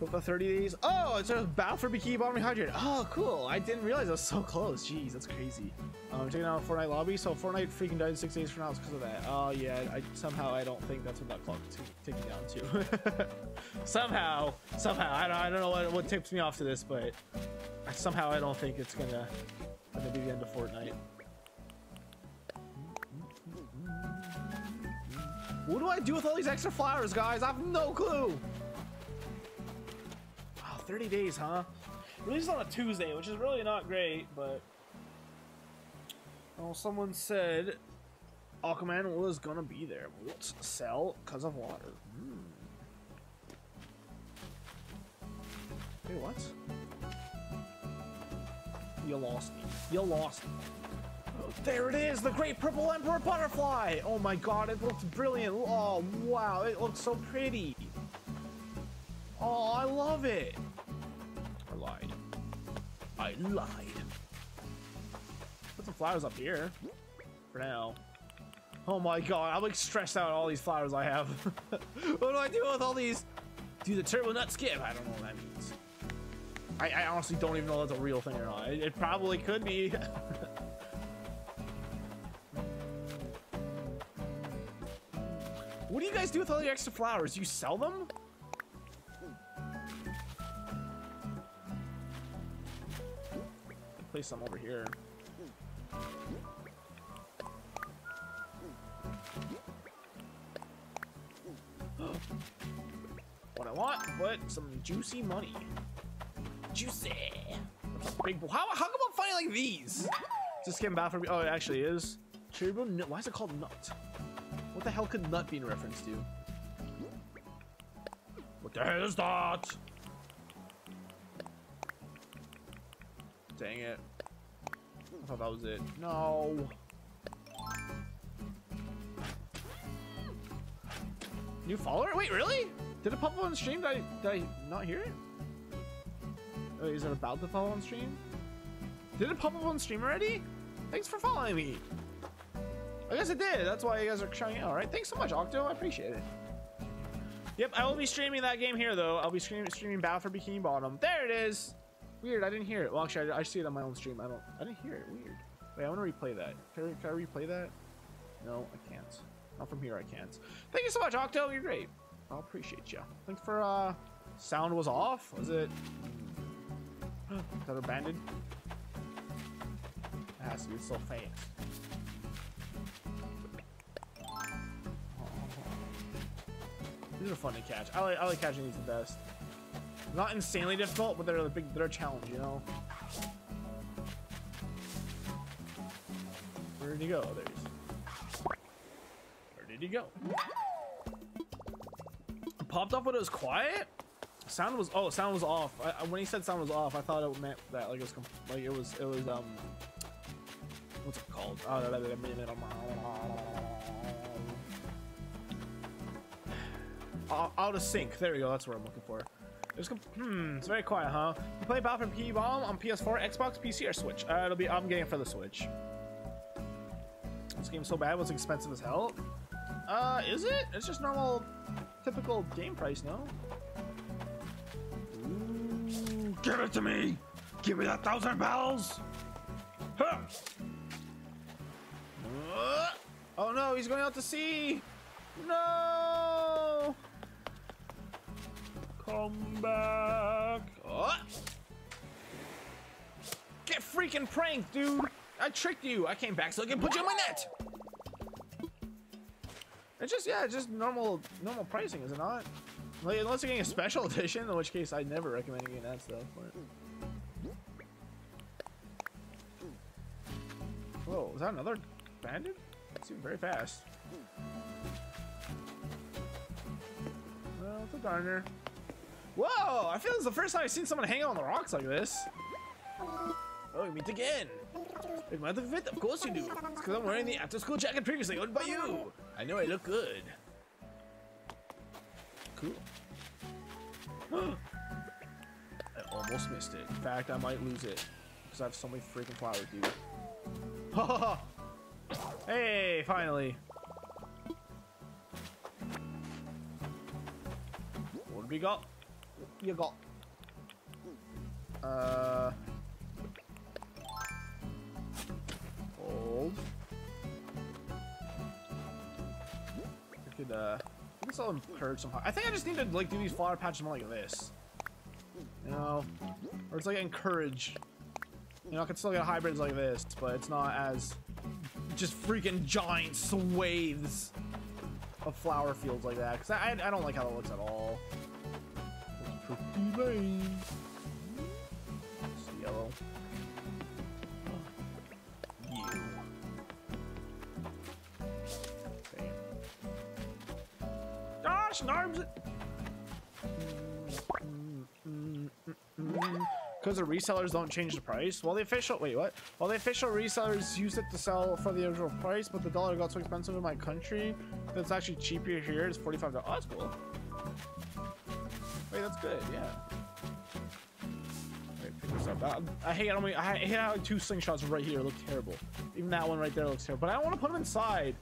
The 30 days. Oh, it's a battle for Bikini Bottom Hydrate. Oh, cool. I didn't realize I was so close. Jeez, that's crazy. I'm um, taking out Fortnite lobby. So Fortnite freaking died in six days from now because of that. Oh, yeah. I somehow I don't think that's what that clock ticking down to. <laughs> somehow, somehow. I don't, I don't know what, what tips me off to this, but I, somehow I don't think it's gonna, gonna be the end of Fortnite. What do I do with all these extra flowers, guys? I have no clue. Wow, 30 days, huh? Released on a Tuesday, which is really not great, but... Well, someone said Aquaman was gonna be there. Won't sell because of water. Hmm. Wait, what? You lost me. You lost me. There it is, the great purple emperor butterfly. Oh my god, it looks brilliant. Oh wow, it looks so pretty. Oh, I love it. Lied. I lied. Put some flowers up here for now. Oh my god, I'm like stressed out all these flowers I have. <laughs> what do I do with all these? Do the turbo nut skip? I don't know what that means. I, I honestly don't even know if that's a real thing or not. It, it probably could be. <laughs> what do you guys do with all the extra flowers? You sell them? Place some over here. <gasps> what I want, but some juicy money. Juicy. Big. How, how come I'm finding like these? This getting bad for me. Oh, it actually is. Cherry nut. Why is it called nut? What the hell could nut be in reference to? What the hell is that? Dang it. Thought that was it. No. New follower? Wait, really? Did it pop up on stream? Did I, did I not hear it? Oh, is it about to follow on stream? Did it pop up on stream already? Thanks for following me. I guess it did. That's why you guys are showing out, right? Thanks so much, Octo. I appreciate it. Yep, I will be streaming that game here, though. I'll be streaming, streaming Battle for Bikini Bottom. There it is. Weird, I didn't hear it. Well, actually, I, I see it on my own stream. I don't. I didn't hear it. Weird. Wait, I want to replay that. Can I, can I replay that? No, I can't. Not from here. I can't. Thank you so much, Octo. You're great. I appreciate you. Thanks for uh, sound was off. Was it? Is that abandoned? It has to be so fast. These are fun to catch. I like, I like catching these the best. Not insanely difficult, but they're a big they're a challenge, you know. Where did he go? There he is. Where did he go? Popped up when it was quiet. Sound was oh sound was off. I, when he said sound was off, I thought it meant that like it was like it was it was um what's it called? Oh, Uh, out of sync. There we go. That's what I'm looking for. It's hmm. It's very quiet, huh? You play Battle P Bomb on PS4, Xbox, PC, or Switch? Uh, it'll be. I'm getting it for the Switch. This game's so bad. It was expensive as hell. Uh, is it? It's just normal, typical game price, no? Ooh, give it to me! Give me that thousand bells! Huh. Uh, oh no, he's going out to sea! No! Come back! Oh. Get freaking pranked, dude! I tricked you! I came back so I can put you in my net! It's just, yeah, it's just normal normal pricing, is it not? Like, unless you're getting a special <laughs> edition, in which case I'd never recommend getting that stuff. But... Whoa, is that another banded? It's moving very fast. Well, it's a Garner. Whoa! I feel this is the first time I've seen someone hang out on the rocks like this. Oh, we meet again. Big month of it? Of course you do. It's because I'm wearing the after-school jacket previously owned by you. I know I look good. Cool. <gasps> I almost missed it. In fact, I might lose it because I have so many freaking flowers, dude. <laughs> Hey, finally. What do we got? You got. Uh. Hold. I could, uh. I guess I'll encourage some. I think I just need to, like, do these flower patches more like this. You know? Or it's like encourage. You know, I could still get hybrids like this, but it's not as just freaking giant swathes of flower fields like that. Because I, I don't like how it looks at all. Those pretty. It's yellow. You. Okay. Gosh, Narbs it! because the resellers don't change the price. Well, the official wait, what? Well, the official resellers use it to sell for the original price, but the dollar got so expensive in my country that it's actually cheaper here. It's forty-five dollars. Oh, that's cool. Wait, that's good. Yeah. Wait, pick this up. Uh, I hate how many, I hate how two slingshots right here look terrible. Even that one right there looks terrible. But I don't want to put them inside.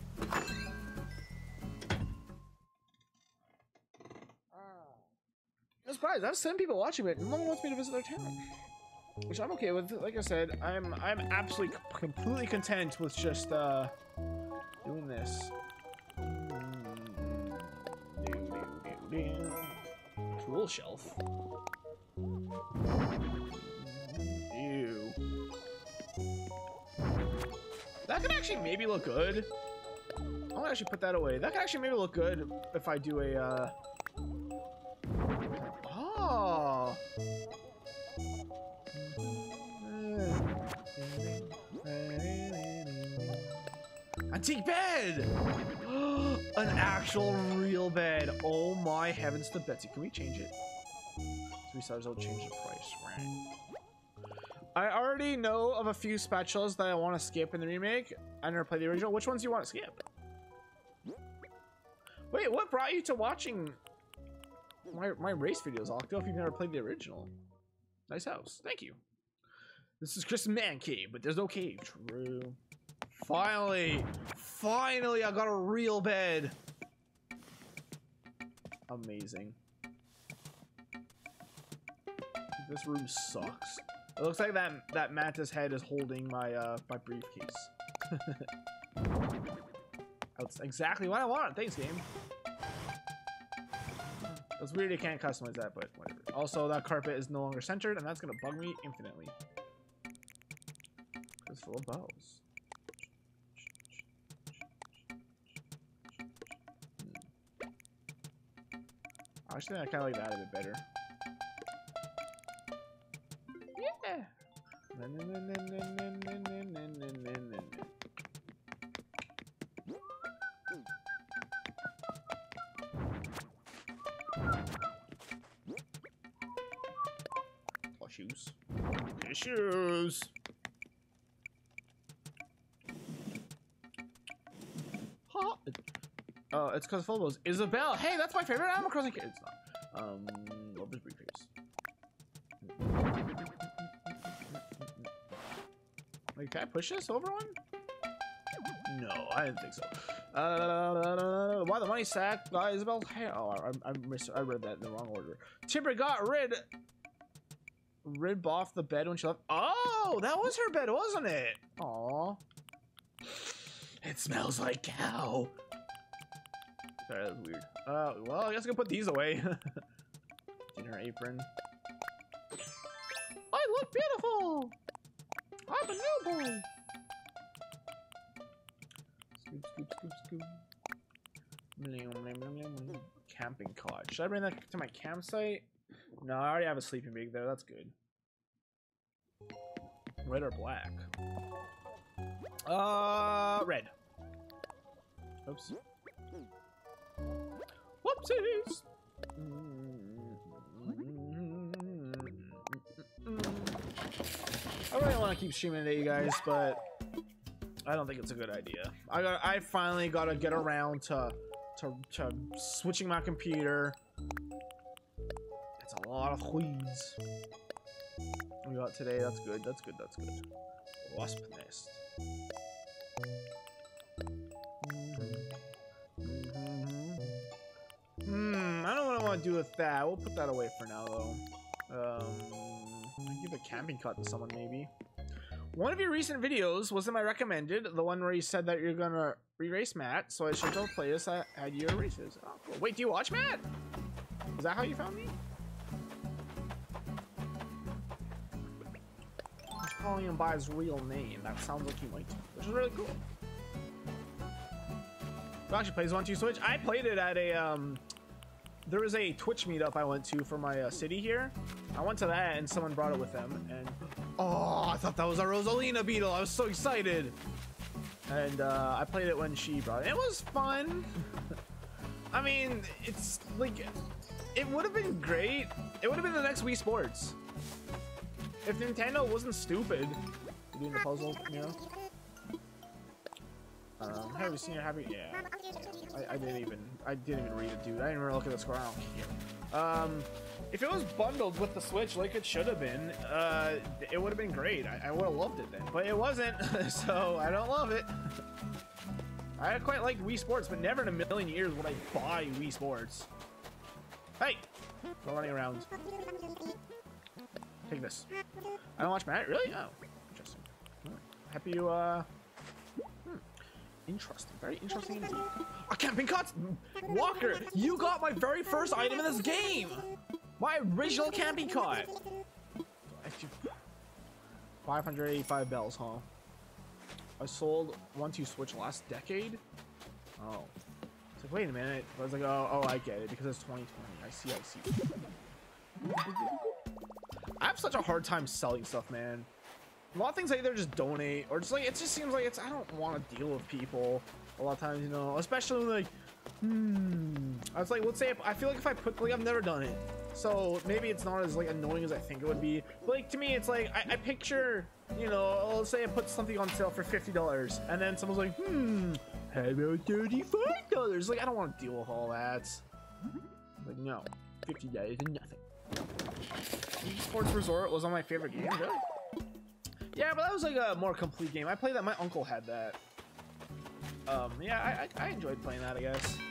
I'm surprised. I have seven people watching, but no one wants me to visit their town, which I'm okay with. Like I said, I'm I'm absolutely completely content with just uh, doing this. Tool shelf. Ew. That could actually maybe look good. I'm gonna actually put that away. That could actually maybe look good if I do a uh, Oh. Antique bed! An actual real bed. Oh my heavens to Betsy. Can we change it? Three stars, I'll change the price. Right. I already know of a few spatulas that I want to skip in the remake. I never played the original. Which ones do you want to skip? Wait, what brought you to watching my, my race videos, Octo, if you've never played the original. Nice house. Thank you. This is Chris Man Cave, but there's no cave. True. Finally! Finally, I got a real bed! Amazing. This room sucks. It looks like that that mantis head is holding my uh my briefcase. <laughs> That's exactly what I want. Thanks, game. It's weird you can't customize that, but whatever. Also, that carpet is no longer centered, and that's gonna bug me infinitely. It's full of bells. Actually, I kind of like that a bit better. Yeah. Shoes. Shoes. It's because full of Isabelle. Hey, that's my favorite Animal Crossing kid. It's not. Um, love this briefcase. Wait, can I push this over one? No, I didn't think so. Uh, why the money sack? Uh, Isabelle. Hey, oh, I, I, mis I read that in the wrong order. Timber got rid rib off the bed when she left. Oh, that was her bed, wasn't it? Aw. It smells like cow. Sorry, that was weird. Uh, well, I guess I can put these away. in <laughs> Dinner apron. I look beautiful. I'm a new boy. Scoop, scoop, scoop, scoop. Camping cot. Should I bring that to my campsite? No, I already have a sleeping bag there. That's good. Red or black? Uh, red. Oops. I really want to keep streaming today, you guys, but I don't think it's a good idea. I got, I finally got to get around to, to, to switching my computer. It's a lot of weeds. We got today. That's good. That's good. That's good. Wasp nest. Want to do with that. We'll put that away for now, though. Um, give a camping cot to someone, maybe. One of your recent videos wasn't my recommended, the one where you said that you're gonna re-race Matt, so I should go play this at, your races. Oh, cool. Wait, do you watch Matt? Is that how you found me? He's calling him by his real name. That sounds like he might, which is really cool. Who actually plays 1-2-Switch? I played it at a um. There was a Twitch meetup I went to for my uh, city here. I went to that and someone brought it with them and oh, I thought that was a Rosalina beetle. I was so excited. And uh, I played it when she brought it. It was fun. I mean, it's like it would have been great. It would have been the next Wii Sports. if Nintendo wasn't stupid doing the puzzle, you know. Um, have you seen it? Have you? Yeah. I, I didn't even. I didn't even read it, dude. I didn't even look at the score. I don't care. Um, if it was bundled with the Switch like it should have been, uh, it would have been great. I, I would have loved it then, but it wasn't, <laughs> so I don't love it. I quite like Wii Sports, but never in a million years would I buy Wii Sports. Hey, we're running around. Take this. I don't watch Matt. Really? Oh, interesting. Happy you. Uh. Interesting. Very interesting indeed. A camping cot. Walker, you got my very first item in this game. My original camping cot. 585 bells, huh? I sold one to Switch last decade. Oh. It's like, wait a minute. I was like, oh, oh, I get it because it's 2020. I see, I see. I have such a hard time selling stuff, man. A lot of things I either just donate or just like it just seems like it's I don't want to deal with people a lot of times, you know, especially like hmm. I was like, let's say if, I feel like if I put like I've never done it, so maybe it's not as like annoying as I think it would be. But like to me, it's like I, I picture, you know, let's say I put something on sale for fifty dollars, and then someone's like, hmm, how about thirty-five dollars? Like I don't want to deal with all that. Like no, fifty dollars is nothing. Esports Resort was on my favorite game. Really? Yeah, but that was like a more complete game. I played that. My uncle had that. Um, yeah, I, I, I enjoyed playing that. I guess. <sighs>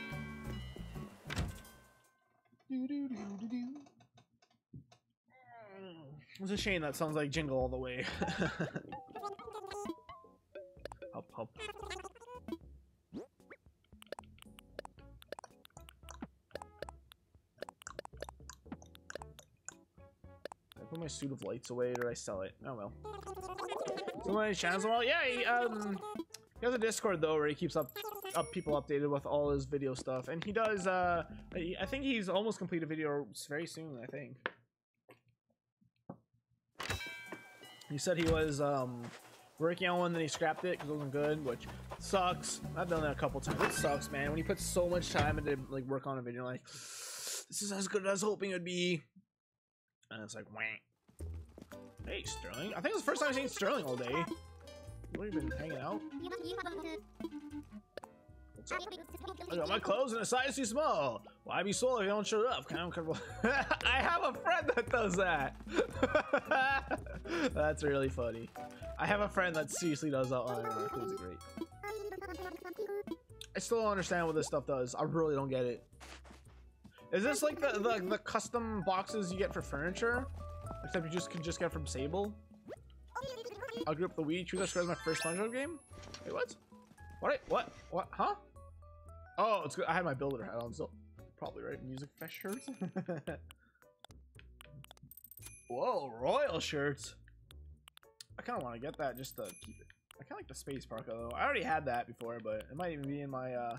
It's a shame that sounds like Jingle all the way. <laughs> hop, hop. I put my suit of lights away or did I sell it? Oh well. So my channels well, yeah, he, um he has a Discord though where he keeps up up people updated with all his video stuff. And he does uh I think he's almost complete a video very soon, I think. He said he was um working on one, then he scrapped it because it wasn't good, which sucks. I've done that a couple times. It sucks, man. When you put so much time into like work on a video, like this is as good as hoping it'd be, and it's like, wah. Hey, Sterling. I think it's the first time I've seen Sterling all day. What have you been hanging out? I got my clothes in a size too small. Why be swole if you don't show up? Kind of uncomfortable. <laughs> I have a friend that does that. <laughs> That's really funny. I have a friend that seriously does that. It's uh, great. I still don't understand what this stuff does. I really don't get it. Is this like the, the, the custom boxes you get for furniture? Except you just can just get from Sable? I'll group the Wii. Choose as my first SpongeBob game? Wait, what? What? What? What? Huh? Oh, it's good. I had my builder hat on, so probably right. Music Fest shirts. <laughs> Whoa, royal shirts. I kind of want to get that just to keep it. I kind of like the space parka though. I already had that before, but it might even be in my. uh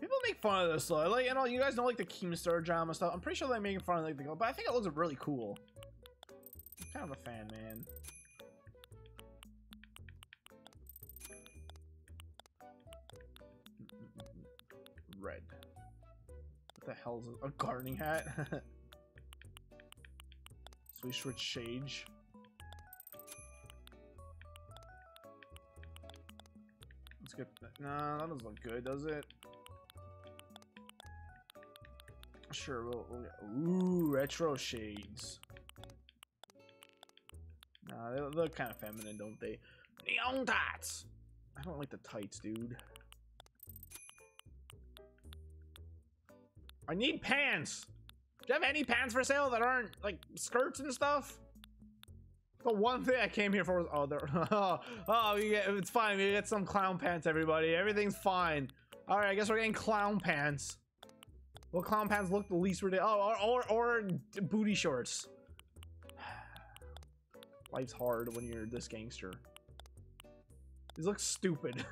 People make fun of this though. Like, you know, you guys know like the Keemstar drama stuff. I'm pretty sure they're making fun of like the, but I think it looks really cool. I'm kind of a fan, man. red. What the hell is? A gardening hat? <laughs> so we switch shades. Let's get that. Nah, that doesn't look good, does it? Sure, we'll, we'll get, ooh, retro shades. Nah, they look kind of feminine, don't they? Neon dots! I don't like the tights, dude. I need pants. Do you have any pants for sale that aren't like skirts and stuff? The one thing I came here for was <laughs> oh there oh, oh get, it's fine we get some clown pants everybody everything's fine all right I guess we're getting clown pants what clown pants look the least ridiculous oh or, or, or booty shorts <sighs> life's hard when you're this gangster these look stupid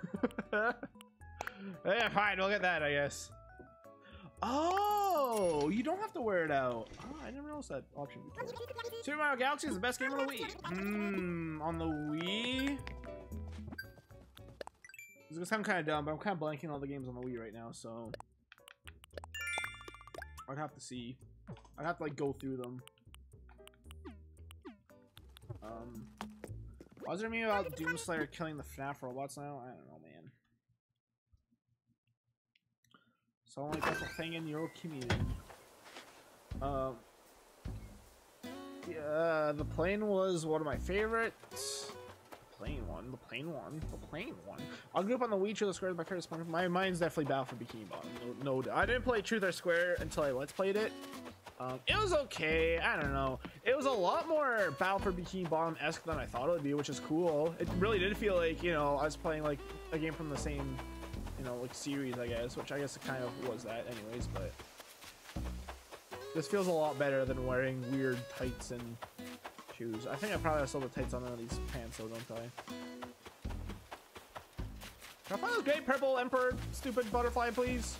<laughs> yeah fine we'll get that I guess Oh, you don't have to wear it out. Oh, I never noticed that option before. Super Mario Galaxy is the best game on the Wii. Hmm, on the Wii? This is kind of dumb, but I'm kind of blanking all the games on the Wii right now, so... I'd have to see. I'd have to, like, go through them. Um, why is there meme about Doomslayer killing the FNAF robots now? I don't know, man. So like that's a thing in your community. Um, yeah, the plane was one of my favorites. Plane one, the plane one, the plane one. I'll group on the Wii Truth or Square my favorite sport. My mine's definitely Battle for Bikini Bottom. No, no, I didn't play Truth or Square until I let's played it. Um, it was okay. I don't know. It was a lot more Battle for Bikini Bottom esque than I thought it would be, which is cool. It really did feel like you know I was playing like a game from the same, you know, like series, I guess. Which I guess it kind of was that, anyways. But this feels a lot better than wearing weird tights and shoes. I think I probably have still the tights on none of these pants, though, don't I? Can I find those great purple emperor stupid butterfly, please?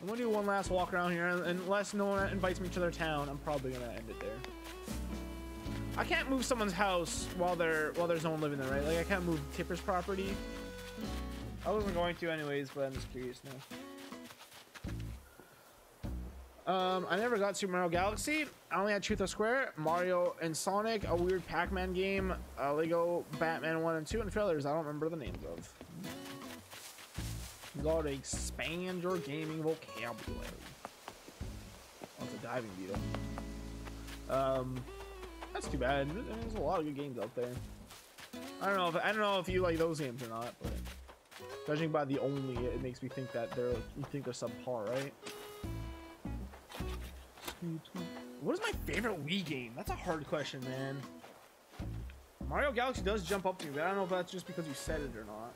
I'm gonna do one last walk around here, and unless no one invites me to their town, I'm probably gonna end it there. I can't move someone's house while they're while there's no one living there, right? Like I can't move Tipper's property. I wasn't going to anyways, but I'm just curious now. Um, I never got Super Mario Galaxy. I only had Truth Square, Mario and Sonic, a weird Pac-Man game, uh, Lego Batman 1 and 2, and trailers I don't remember the names of. You gotta expand your gaming vocabulary. Oh, it's a diving beetle. Um, that's too bad. There's a lot of good games out there. I don't know if I don't know if you like those games or not, but judging by the only, it makes me think that they're you think they're subpar, right? What is my favorite Wii game? That's a hard question, man. Mario Galaxy does jump up to me, but I don't know if that's just because you said it or not.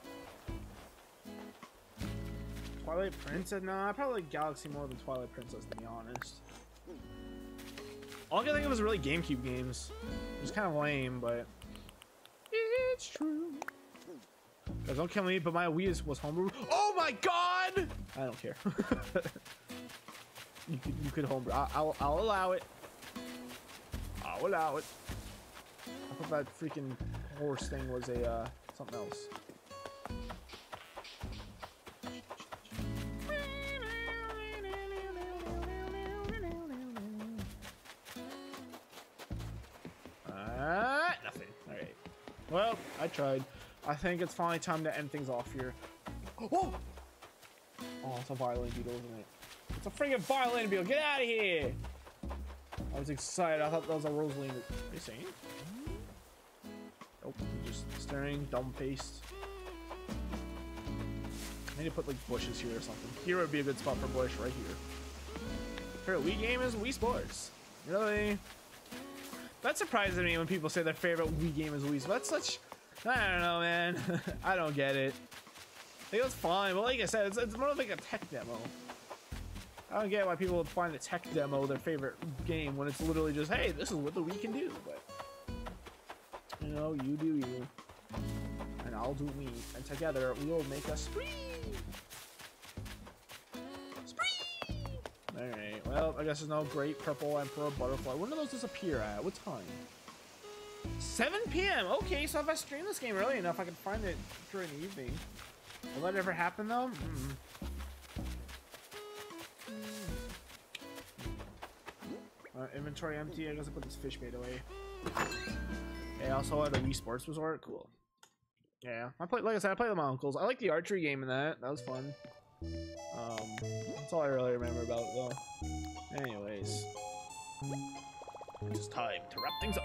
Twilight Princess? No, I probably like Galaxy more than Twilight Princess, to be honest. All I can think of is really GameCube games. It's kind of lame, but it's true. Guys, don't kill me, but my Wii was homebrew. Oh my god! I don't care. <laughs> you could, you could homebrew. I'll, I'll, I'll allow it. I'll allow it. I thought that freaking horse thing was a uh, something else. Uh, nothing. All right. Well, I tried. I think it's finally time to end things off here. Oh! Oh, it's a violin beetle, isn't it? It's a freaking violin bill. Get out of here! I was excited. I thought that was a Rosaline. Are you singing? Nope. Just staring, dumb faced. I need to put like bushes here or something. Here would be a good spot for bush, right here. Favorite Wii game is Wii Sports. Really? That surprises me when people say their favorite Wii game is Wii. That's such. I don't know, man. <laughs> I don't get it. I think it's fine, but like I said, it's, it's more of like a tech demo. I don't get why people would find a tech demo their favorite game when it's literally just, hey, this is what the Wii can do. But you know, you do you, and I'll do me, and together we will make a spree. Spree! Alright, well, I guess there's no great purple emperor butterfly. When do those disappear at? What time? 7 p.m. Okay, so if I stream this game early enough, I can find it during the evening. Will that ever happen, though? Mm. Inventory empty. I guess I put this fish bait away. Hey, also at a Wii Sports Resort. Cool. Yeah, I play. Like I said, I play with my uncles. I like the archery game in that. That was fun. Um, that's all I really remember about it, though. Anyways, it's time to wrap things up.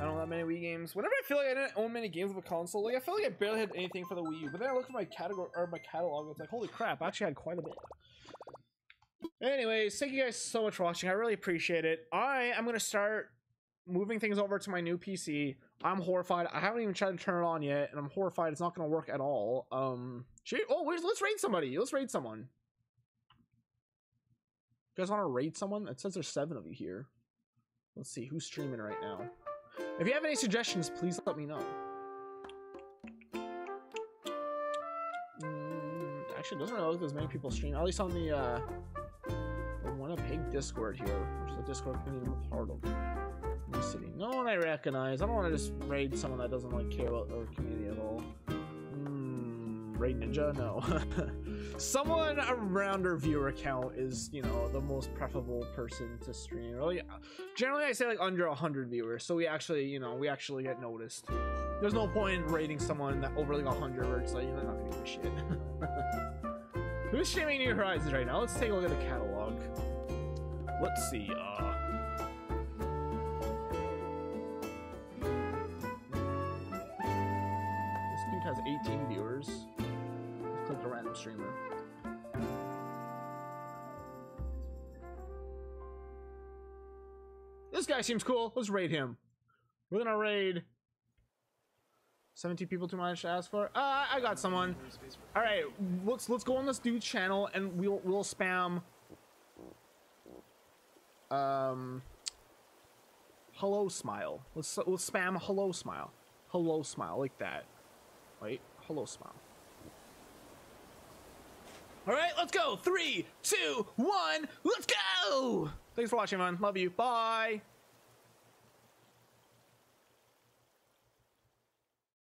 I don't have many Wii games. Whenever I feel like I didn't own many games of a console, like I feel like I barely had anything for the Wii U. But then I looked at my category or my catalog, and it's like, holy crap, I actually had quite a bit. Anyways, thank you guys so much for watching. I really appreciate it. I am gonna start moving things over to my new PC. I'm horrified. I haven't even tried to turn it on yet, and I'm horrified it's not gonna work at all. Um, should, oh, let's raid somebody. Let's raid someone. You guys want to raid someone? It says there's seven of you here. Let's see who's streaming right now. If you have any suggestions, please let me know. Mm, actually, doesn't really look like there's many people streaming. At least on the uh, the one pig Discord here, which is a Discord community I'm a part of. New city. No one I recognize. I don't want to just raid someone that doesn't like care about our community at all. Hmm. Raid Ninja? No. <laughs> Someone around our viewer count is, you know, the most preferable person to stream. Really, generally I say like under 100 viewers, so we actually, you know, we actually get noticed. There's no point in rating someone that over like 100 where it's like, you're not gonna give a shit. <laughs> Who's streaming New Horizons right now? Let's take a look at the catalog. Let's see, uh... This dude has 18 viewers. Let's click a random streamer. This guy seems cool. Let's raid him. We're gonna raid 17 people too much to ask for. Uh, I got someone. All right, let's let's go on this dude's channel and we'll we'll spam. Um. Hello smile. Let's let's spam hello smile. Hello smile like that. Wait, hello smile. All right, let's go. Three, two, one, let's go. Thanks for watching, man. Love you. Bye.